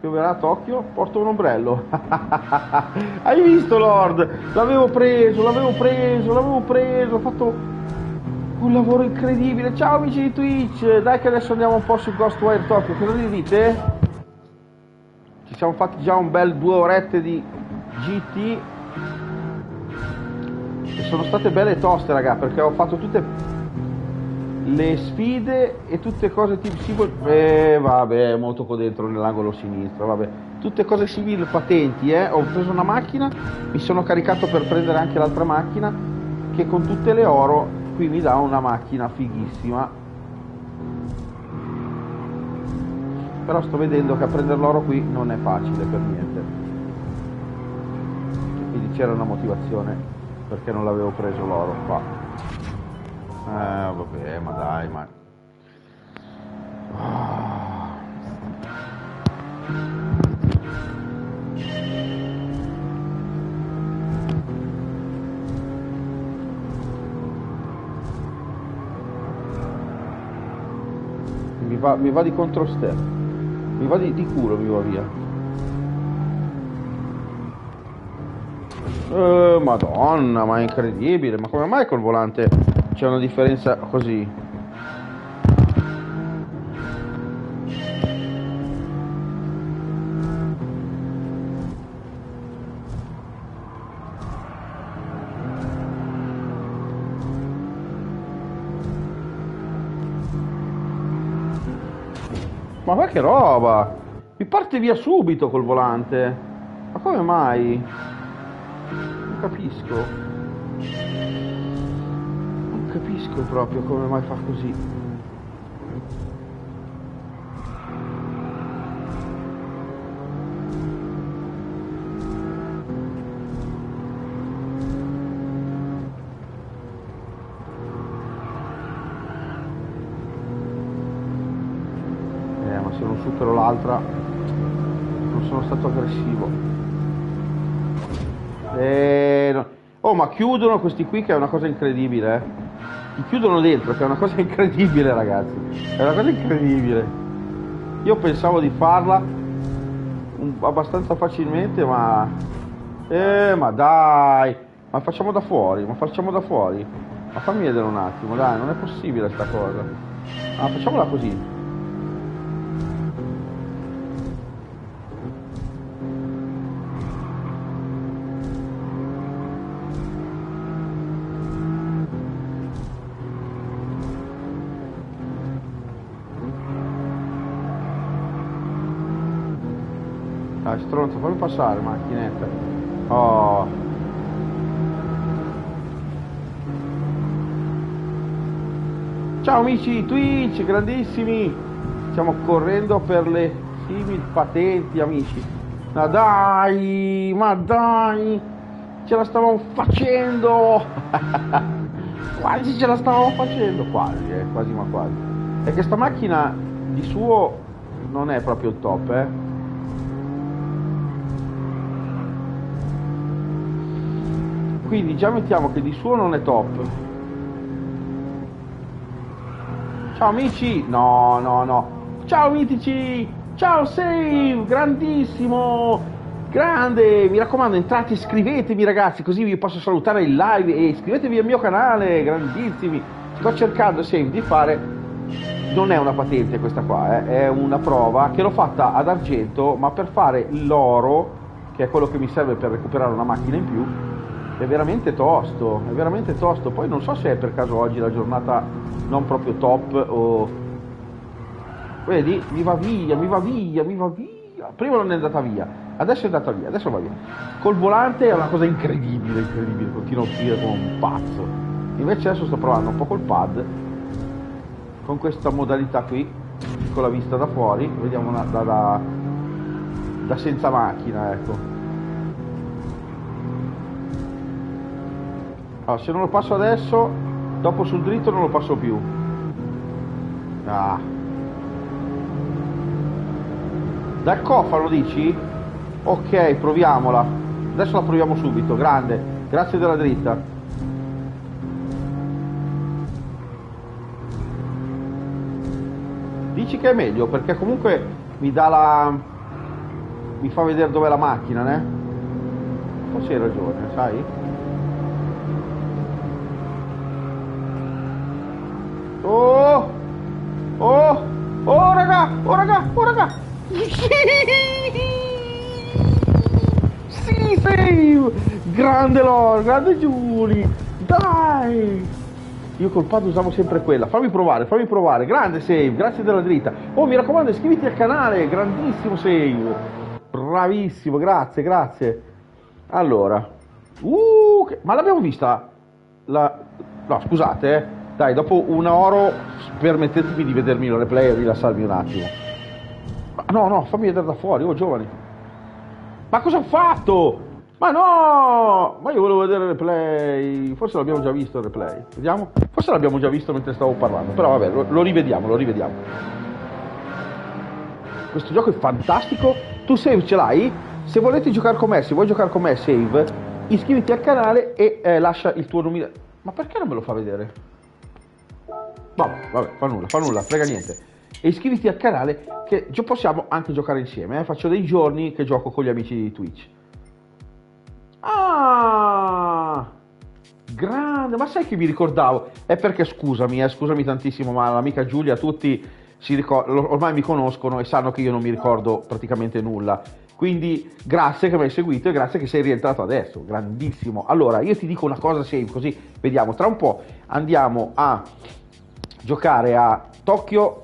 Pioverà a Tokyo? Porto un ombrello. Hai visto Lord? L'avevo preso, l'avevo preso, l'avevo preso, ho fatto un lavoro incredibile. Ciao amici di Twitch, dai che adesso andiamo un po' su Ghostwire Tokyo, cosa ne dite? Ci siamo fatti già un bel due orette di GT e sono state belle toste raga perché ho fatto tutte le sfide e tutte cose tipo simil eh vabbè molto qua dentro nell'angolo sinistro vabbè. Tutte cose simili patenti eh. Ho preso una macchina mi sono caricato per prendere anche l'altra macchina che con tutte le oro qui mi dà una macchina fighissima però sto vedendo che a prendere l'oro qui non è facile per niente. Quindi c'era una motivazione perché non l'avevo preso l'oro qua. Eh, vabbè, ma dai, ma... Mi va, mi va di controsterno, mi va di, di culo, mi va via. Eh, madonna, ma è incredibile, ma come mai col volante c'è una differenza così? Ma guarda che roba! Mi parte via subito col volante! Ma come mai? Non capisco. Non capisco proprio come mai fa così. L'altra non sono stato aggressivo. Eh, no. Oh, ma chiudono questi qui che è una cosa incredibile, eh. Ti chiudono dentro, che è una cosa incredibile, ragazzi. È una cosa incredibile. Io pensavo di farla un- abbastanza facilmente, ma... Eh, ma dai! Ma facciamo da fuori, ma facciamo da fuori. Ma fammi vedere un attimo, dai, non è possibile sta cosa. Ah, facciamola così. Dai, stronzo, fammi passare, macchinetta. Oh. Ciao amici Twitch, grandissimi! Stiamo correndo per le simil patenti, amici. Ma dai, ma dai! Ce la stavamo facendo! quasi ce la stavamo facendo, quasi, eh, quasi ma quasi. È che sta macchina di suo non è proprio il top, eh. Quindi già mettiamo che di suo non è top. Ciao amici! No, no, no. Ciao mitici! Ciao Save! Grandissimo! Grande! Mi raccomando, entrate, iscrivetevi ragazzi, così vi posso salutare in live e iscrivetevi al mio canale, grandissimi! Sto cercando Save di fare... Non è una patente questa qua, eh, è una prova che l'ho fatta ad argento, ma per fare l'oro che è quello che mi serve per recuperare una macchina in più, è veramente tosto, è veramente tosto. Poi non so se è per caso oggi la giornata non proprio top o... Vedi, mi va via, mi va via, mi va via. Prima non è andata via, adesso è andata via, adesso va via. Col volante è una cosa incredibile, incredibile, continua a uscire come un pazzo. Invece adesso sto provando un po' col pad, con questa modalità qui, con la vista da fuori, vediamo una, da, da, da senza macchina, ecco. Allora, se non lo passo adesso, dopo sul dritto non lo passo più. Ah. Dal cofano dici? Ok, proviamola. Adesso la proviamo subito, grande. Grazie della dritta. Dici che è meglio perché comunque mi dà la... mi fa vedere dov'è la macchina, ne? Forse hai ragione, sai? Oh! Oh! Oh raga! Oh raga! Oh raga! Sì! Save! Grande Lord, grande Giuli! Dai! Io col pad usavo sempre quella. Fammi provare, fammi provare. Grande save, grazie della dritta. Oh, mi raccomando, iscriviti al canale, grandissimo save. Bravissimo, grazie, grazie. Allora. Uh, ma l'abbiamo vista? La... No, scusate, eh. Dai, dopo un oro permettetemi di vedermi il replay e rilassarmi un attimo. Ma no, no, fammi vedere da fuori, oh giovani. Ma cosa ho fatto? Ma no! Ma io volevo vedere il replay. Forse l'abbiamo già visto il replay. Vediamo? Forse l'abbiamo già visto mentre stavo parlando. Però vabbè, lo, lo rivediamo, lo rivediamo. Questo gioco è fantastico. Tu save ce l'hai? Se volete giocare con me, se vuoi giocare con me, save, iscriviti al canale e eh, lascia il tuo nome. Ma perché non me lo fa vedere? Vabbè, vabbè, fa nulla, fa nulla, frega niente. E iscriviti al canale che possiamo anche giocare insieme. Eh? Faccio dei giorni che gioco con gli amici di Twitch. Ah! Grande, ma sai che mi ricordavo? È perché scusami, eh, scusami tantissimo, ma l'amica Giulia, tutti ricor- ormai mi conoscono e sanno che io non mi ricordo praticamente nulla. Quindi grazie che mi hai seguito e grazie che sei rientrato adesso, grandissimo. Allora, io ti dico una cosa save, così vediamo. Tra un po' andiamo a giocare a Tokyo,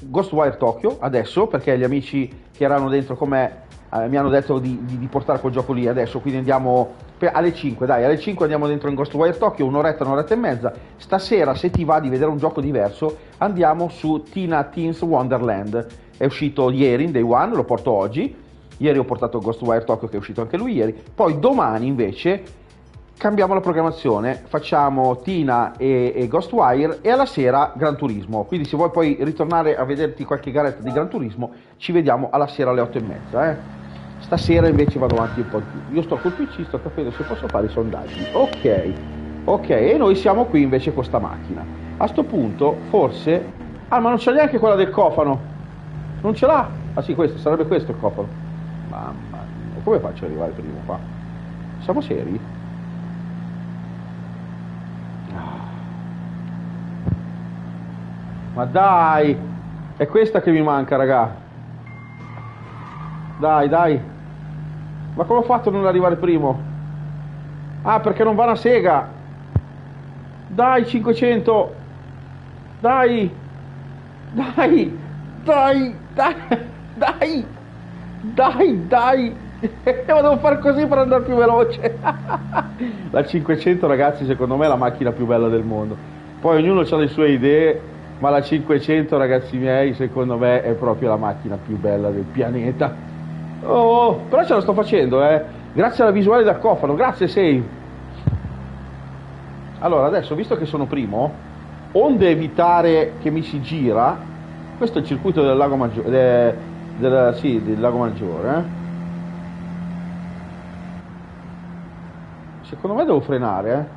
Ghostwire Tokyo adesso perché gli amici che erano dentro con me eh, mi hanno detto di, di, di, portare quel gioco lì adesso, quindi andiamo alle 5, dai, alle 5 andiamo dentro in Ghostwire Tokyo, un'oretta, un'oretta e mezza. Stasera, se ti va di vedere un gioco diverso, andiamo su Tina Teens Wonderland. È uscito ieri in Day One, lo porto oggi. Ieri ho portato Ghostwire Tokyo che è uscito anche lui ieri. Poi domani invece cambiamo la programmazione, facciamo Tina e, e, Ghostwire e alla sera Gran Turismo. Quindi se vuoi poi ritornare a vederti qualche garetta di Gran Turismo, ci vediamo alla sera alle 8 e mezza. Eh. Stasera invece vado avanti un po' di più. Io sto col PC, sto capendo se posso fare i sondaggi. Ok, ok, e noi siamo qui invece con sta macchina. A sto punto, forse... Ah, ma non c'è neanche quella del cofano. Non ce l'ha? Ah sì, questo, sarebbe questo il cofano. Mamma mia, come faccio ad arrivare prima qua? Siamo seri? Ma dai! È questa che mi manca, raga. Dai, dai. Ma come ho fatto a non arrivare primo? Ah, perché non va una sega. Dai, 500. Dai. Dai. Dai. Dai. Dai. Dai, dai. Ma devo fare così per andare più veloce. la 500, ragazzi, secondo me è la macchina più bella del mondo. Poi ognuno ha le sue idee ma la 500 ragazzi miei secondo me è proprio la macchina più bella del pianeta. Oh, però ce la sto facendo eh. Grazie alla visuale da cofano grazie Save allora adesso visto che sono primo onde evitare che mi si gira questo è il circuito del lago maggiore de, del, sì, del lago maggiore eh? secondo me devo frenare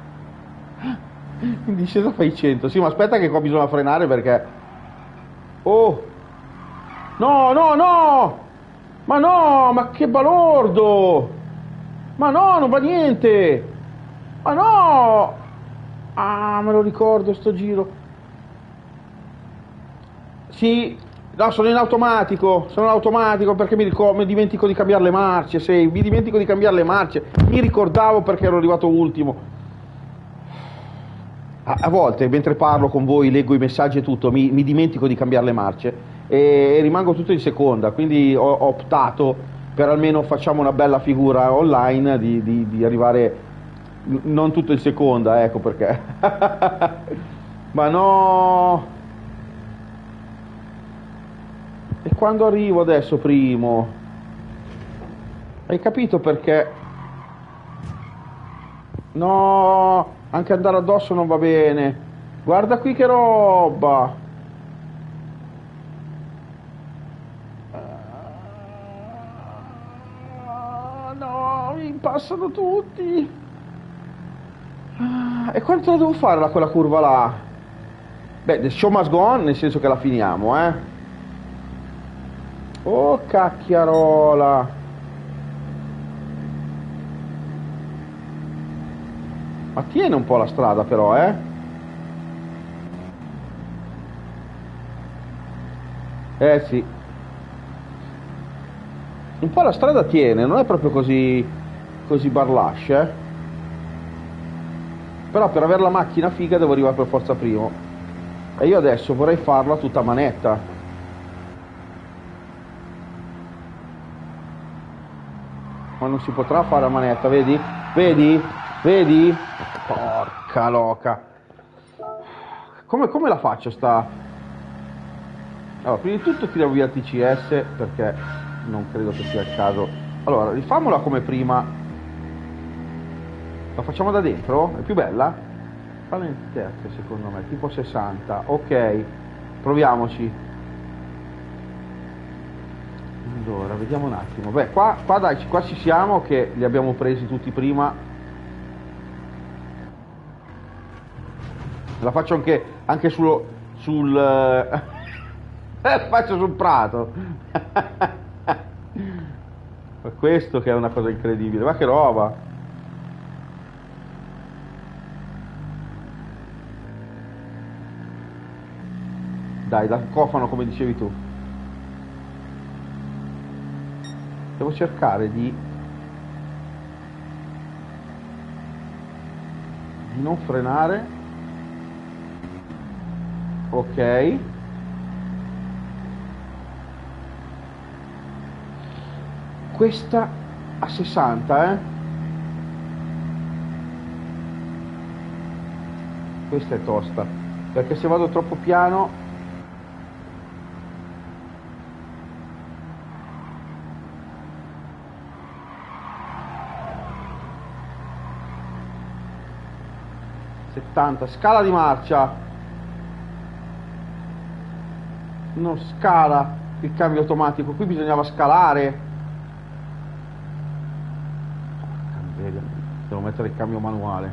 eh in discesa fai 100. Sì, ma aspetta che qua bisogna frenare perché... Oh! No, no, no! Ma no, ma che balordo! Ma no, non va niente! Ma no! Ah, me lo ricordo sto giro. Sì, No, sono in automatico, sono in automatico perché mi, ricor- mi dimentico di cambiare le marce, se mi dimentico di cambiare le marce, mi ricordavo perché ero arrivato ultimo. A, a volte mentre parlo con voi, leggo i messaggi e tutto, mi, mi dimentico di cambiare le marce e, e, rimango tutto in seconda, quindi ho, ho, optato per almeno facciamo una bella figura online di, di, di arrivare non tutto in seconda, ecco perché. Ma no, E quando arrivo adesso primo? Hai capito perché? No, anche andare addosso non va bene. Guarda qui che roba. Ah, no, mi passano tutti. Ah, e quanto la devo fare la, quella curva là? Beh, the show must go on, nel senso che la finiamo, eh. Oh cacchiarola! Ma tiene un po' la strada però, eh? Eh sì. Un po' la strada tiene, non è proprio così, così barlascia, eh? Però per avere la macchina figa devo arrivare per forza primo. E io adesso vorrei farla tutta manetta. ma non si potrà fare a manetta, vedi? Vedi? Vedi? Porca loca. Come, come la faccio sta... Allora, prima di tutto tiriamo via il TCS perché non credo che sia il caso. Allora, rifamola come prima. La facciamo da dentro? È più bella? Falla in terza secondo me, tipo 60. Ok, proviamoci. Allora, vediamo un attimo. Beh, qua, qua dai, qua ci siamo che li abbiamo presi tutti prima. La faccio anche, anche sullo, sul... Eh, faccio sul prato. Questo che è una cosa incredibile. Ma che roba. Dai, dal cofano come dicevi tu. devo cercare di, di non frenare ok. Questa a 60 eh? Questa è tosta perché se vado troppo piano 70 scala di marcia non scala il cambio automatico qui bisognava scalare. Devo mettere il cambio manuale.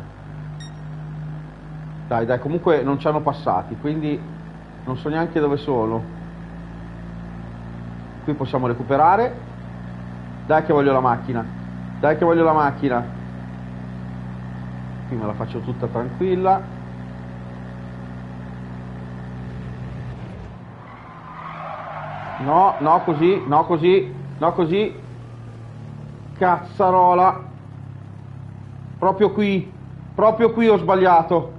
Dai dai comunque non ci hanno passati quindi non so neanche dove sono. Qui possiamo recuperare. Dai che voglio la macchina dai che voglio la macchina. Qui me la faccio tutta tranquilla no, no così, no così, no così. Cazzarola. Proprio qui proprio qui ho sbagliato.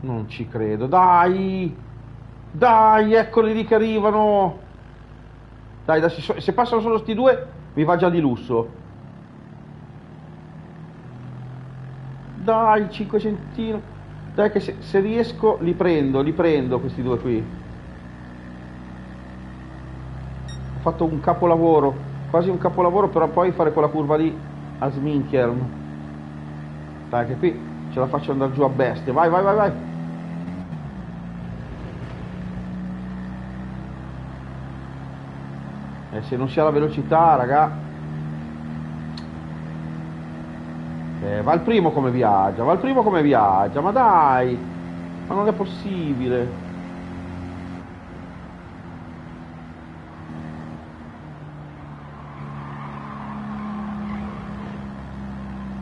Non ci credo. Dai dai eccoli lì che arrivano. Dai, dai se, se passano solo sti due mi va già di lusso. Dai 5 centino dai che se, se, riesco li prendo li prendo questi due qui ho fatto un capolavoro quasi un capolavoro però poi fare quella curva lì a sminchiarmi dai che qui ce la faccio andare giù a bestia. Vai vai vai vai. E se non si ha la velocità raga. Eh, va il primo come viaggia, va il primo come viaggia, ma dai, ma non è possibile.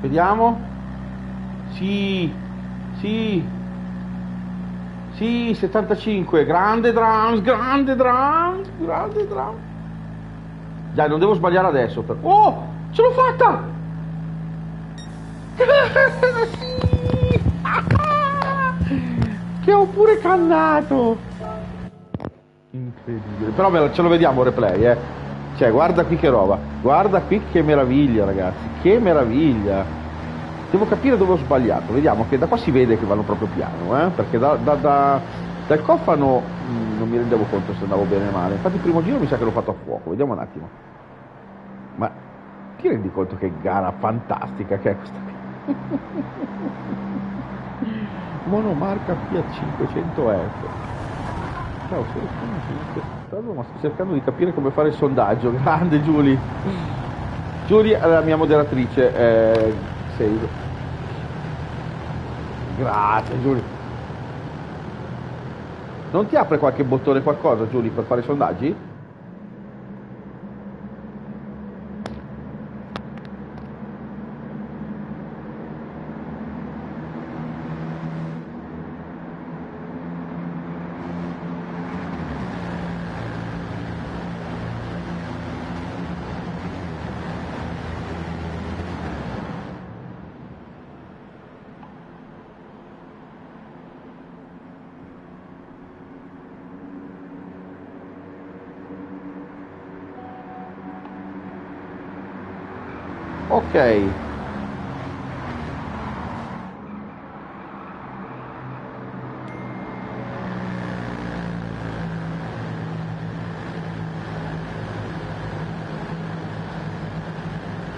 Vediamo. Sì, sì, Sì, 75, grande drums, grande drums, grande drums. Dai, non devo sbagliare adesso. Per... Oh, ce l'ho fatta! sì! che ho pure cannato! Incredibile. Però ce lo vediamo replay, eh. Cioè, guarda qui che roba. Guarda qui che meraviglia, ragazzi. Che meraviglia. Devo capire dove ho sbagliato. Vediamo che da qua si vede che vanno proprio piano, eh. Perché da, da- da- dal cofano mh, non mi rendevo conto se andavo bene o male. Infatti il primo giro mi sa che l'ho fatto a fuoco. Vediamo un attimo. Ma ti rendi conto che gara fantastica che è questa qui? Monomarca Fiat 500F. Ciao, sono sconosciuto, ma sto cercando di capire come fare il sondaggio. Grande Giulia. Giulia è la mia moderatrice. Eh, save. Grazie Giulia. Non ti apre qualche bottone qualcosa Giulia per fare i sondaggi?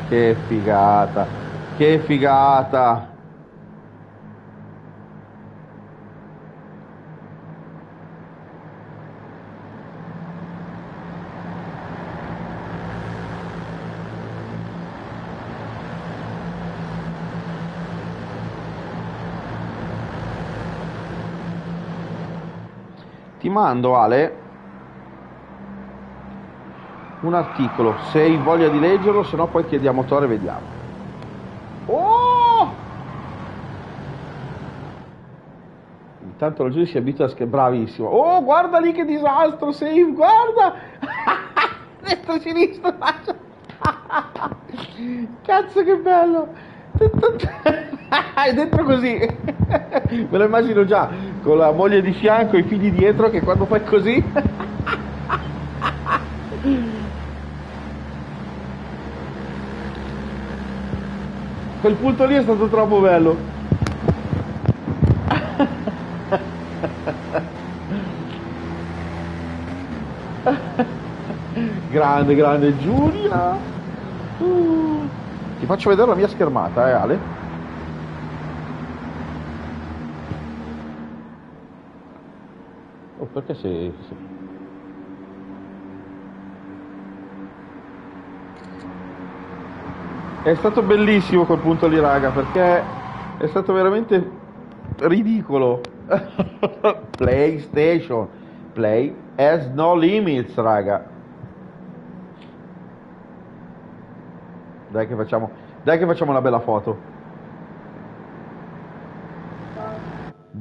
Che figata, che figata. Ti mando Ale un articolo, se hai voglia di leggerlo, se no poi chiediamo Tore e vediamo. Oh! Intanto la Giulia si abitua a schermare, bravissimo. Oh, guarda lì che disastro, save, guarda! Destra, sinistra, Cazzo che bello! È dentro così. Me lo immagino già, con la moglie di fianco e i figli dietro che quando fai così... Quel punto lì è stato troppo bello. grande, grande Giulia. Uh. Ti faccio vedere la mia schermata, eh Ale? Perché sei... sei- È stato bellissimo quel punto lì, raga, perché è stato veramente ridicolo. PlayStation. Play has no limits, raga. Dai che facciamo, dai che facciamo una bella foto.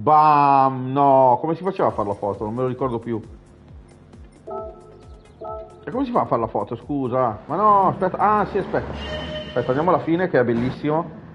Bam, no, come si faceva a fare la foto? Non me lo ricordo più. E come si fa a fare la foto? Scusa. Ma no, aspetta. Ah, sì, aspetta. Aspetta, andiamo alla fine che è bellissimo.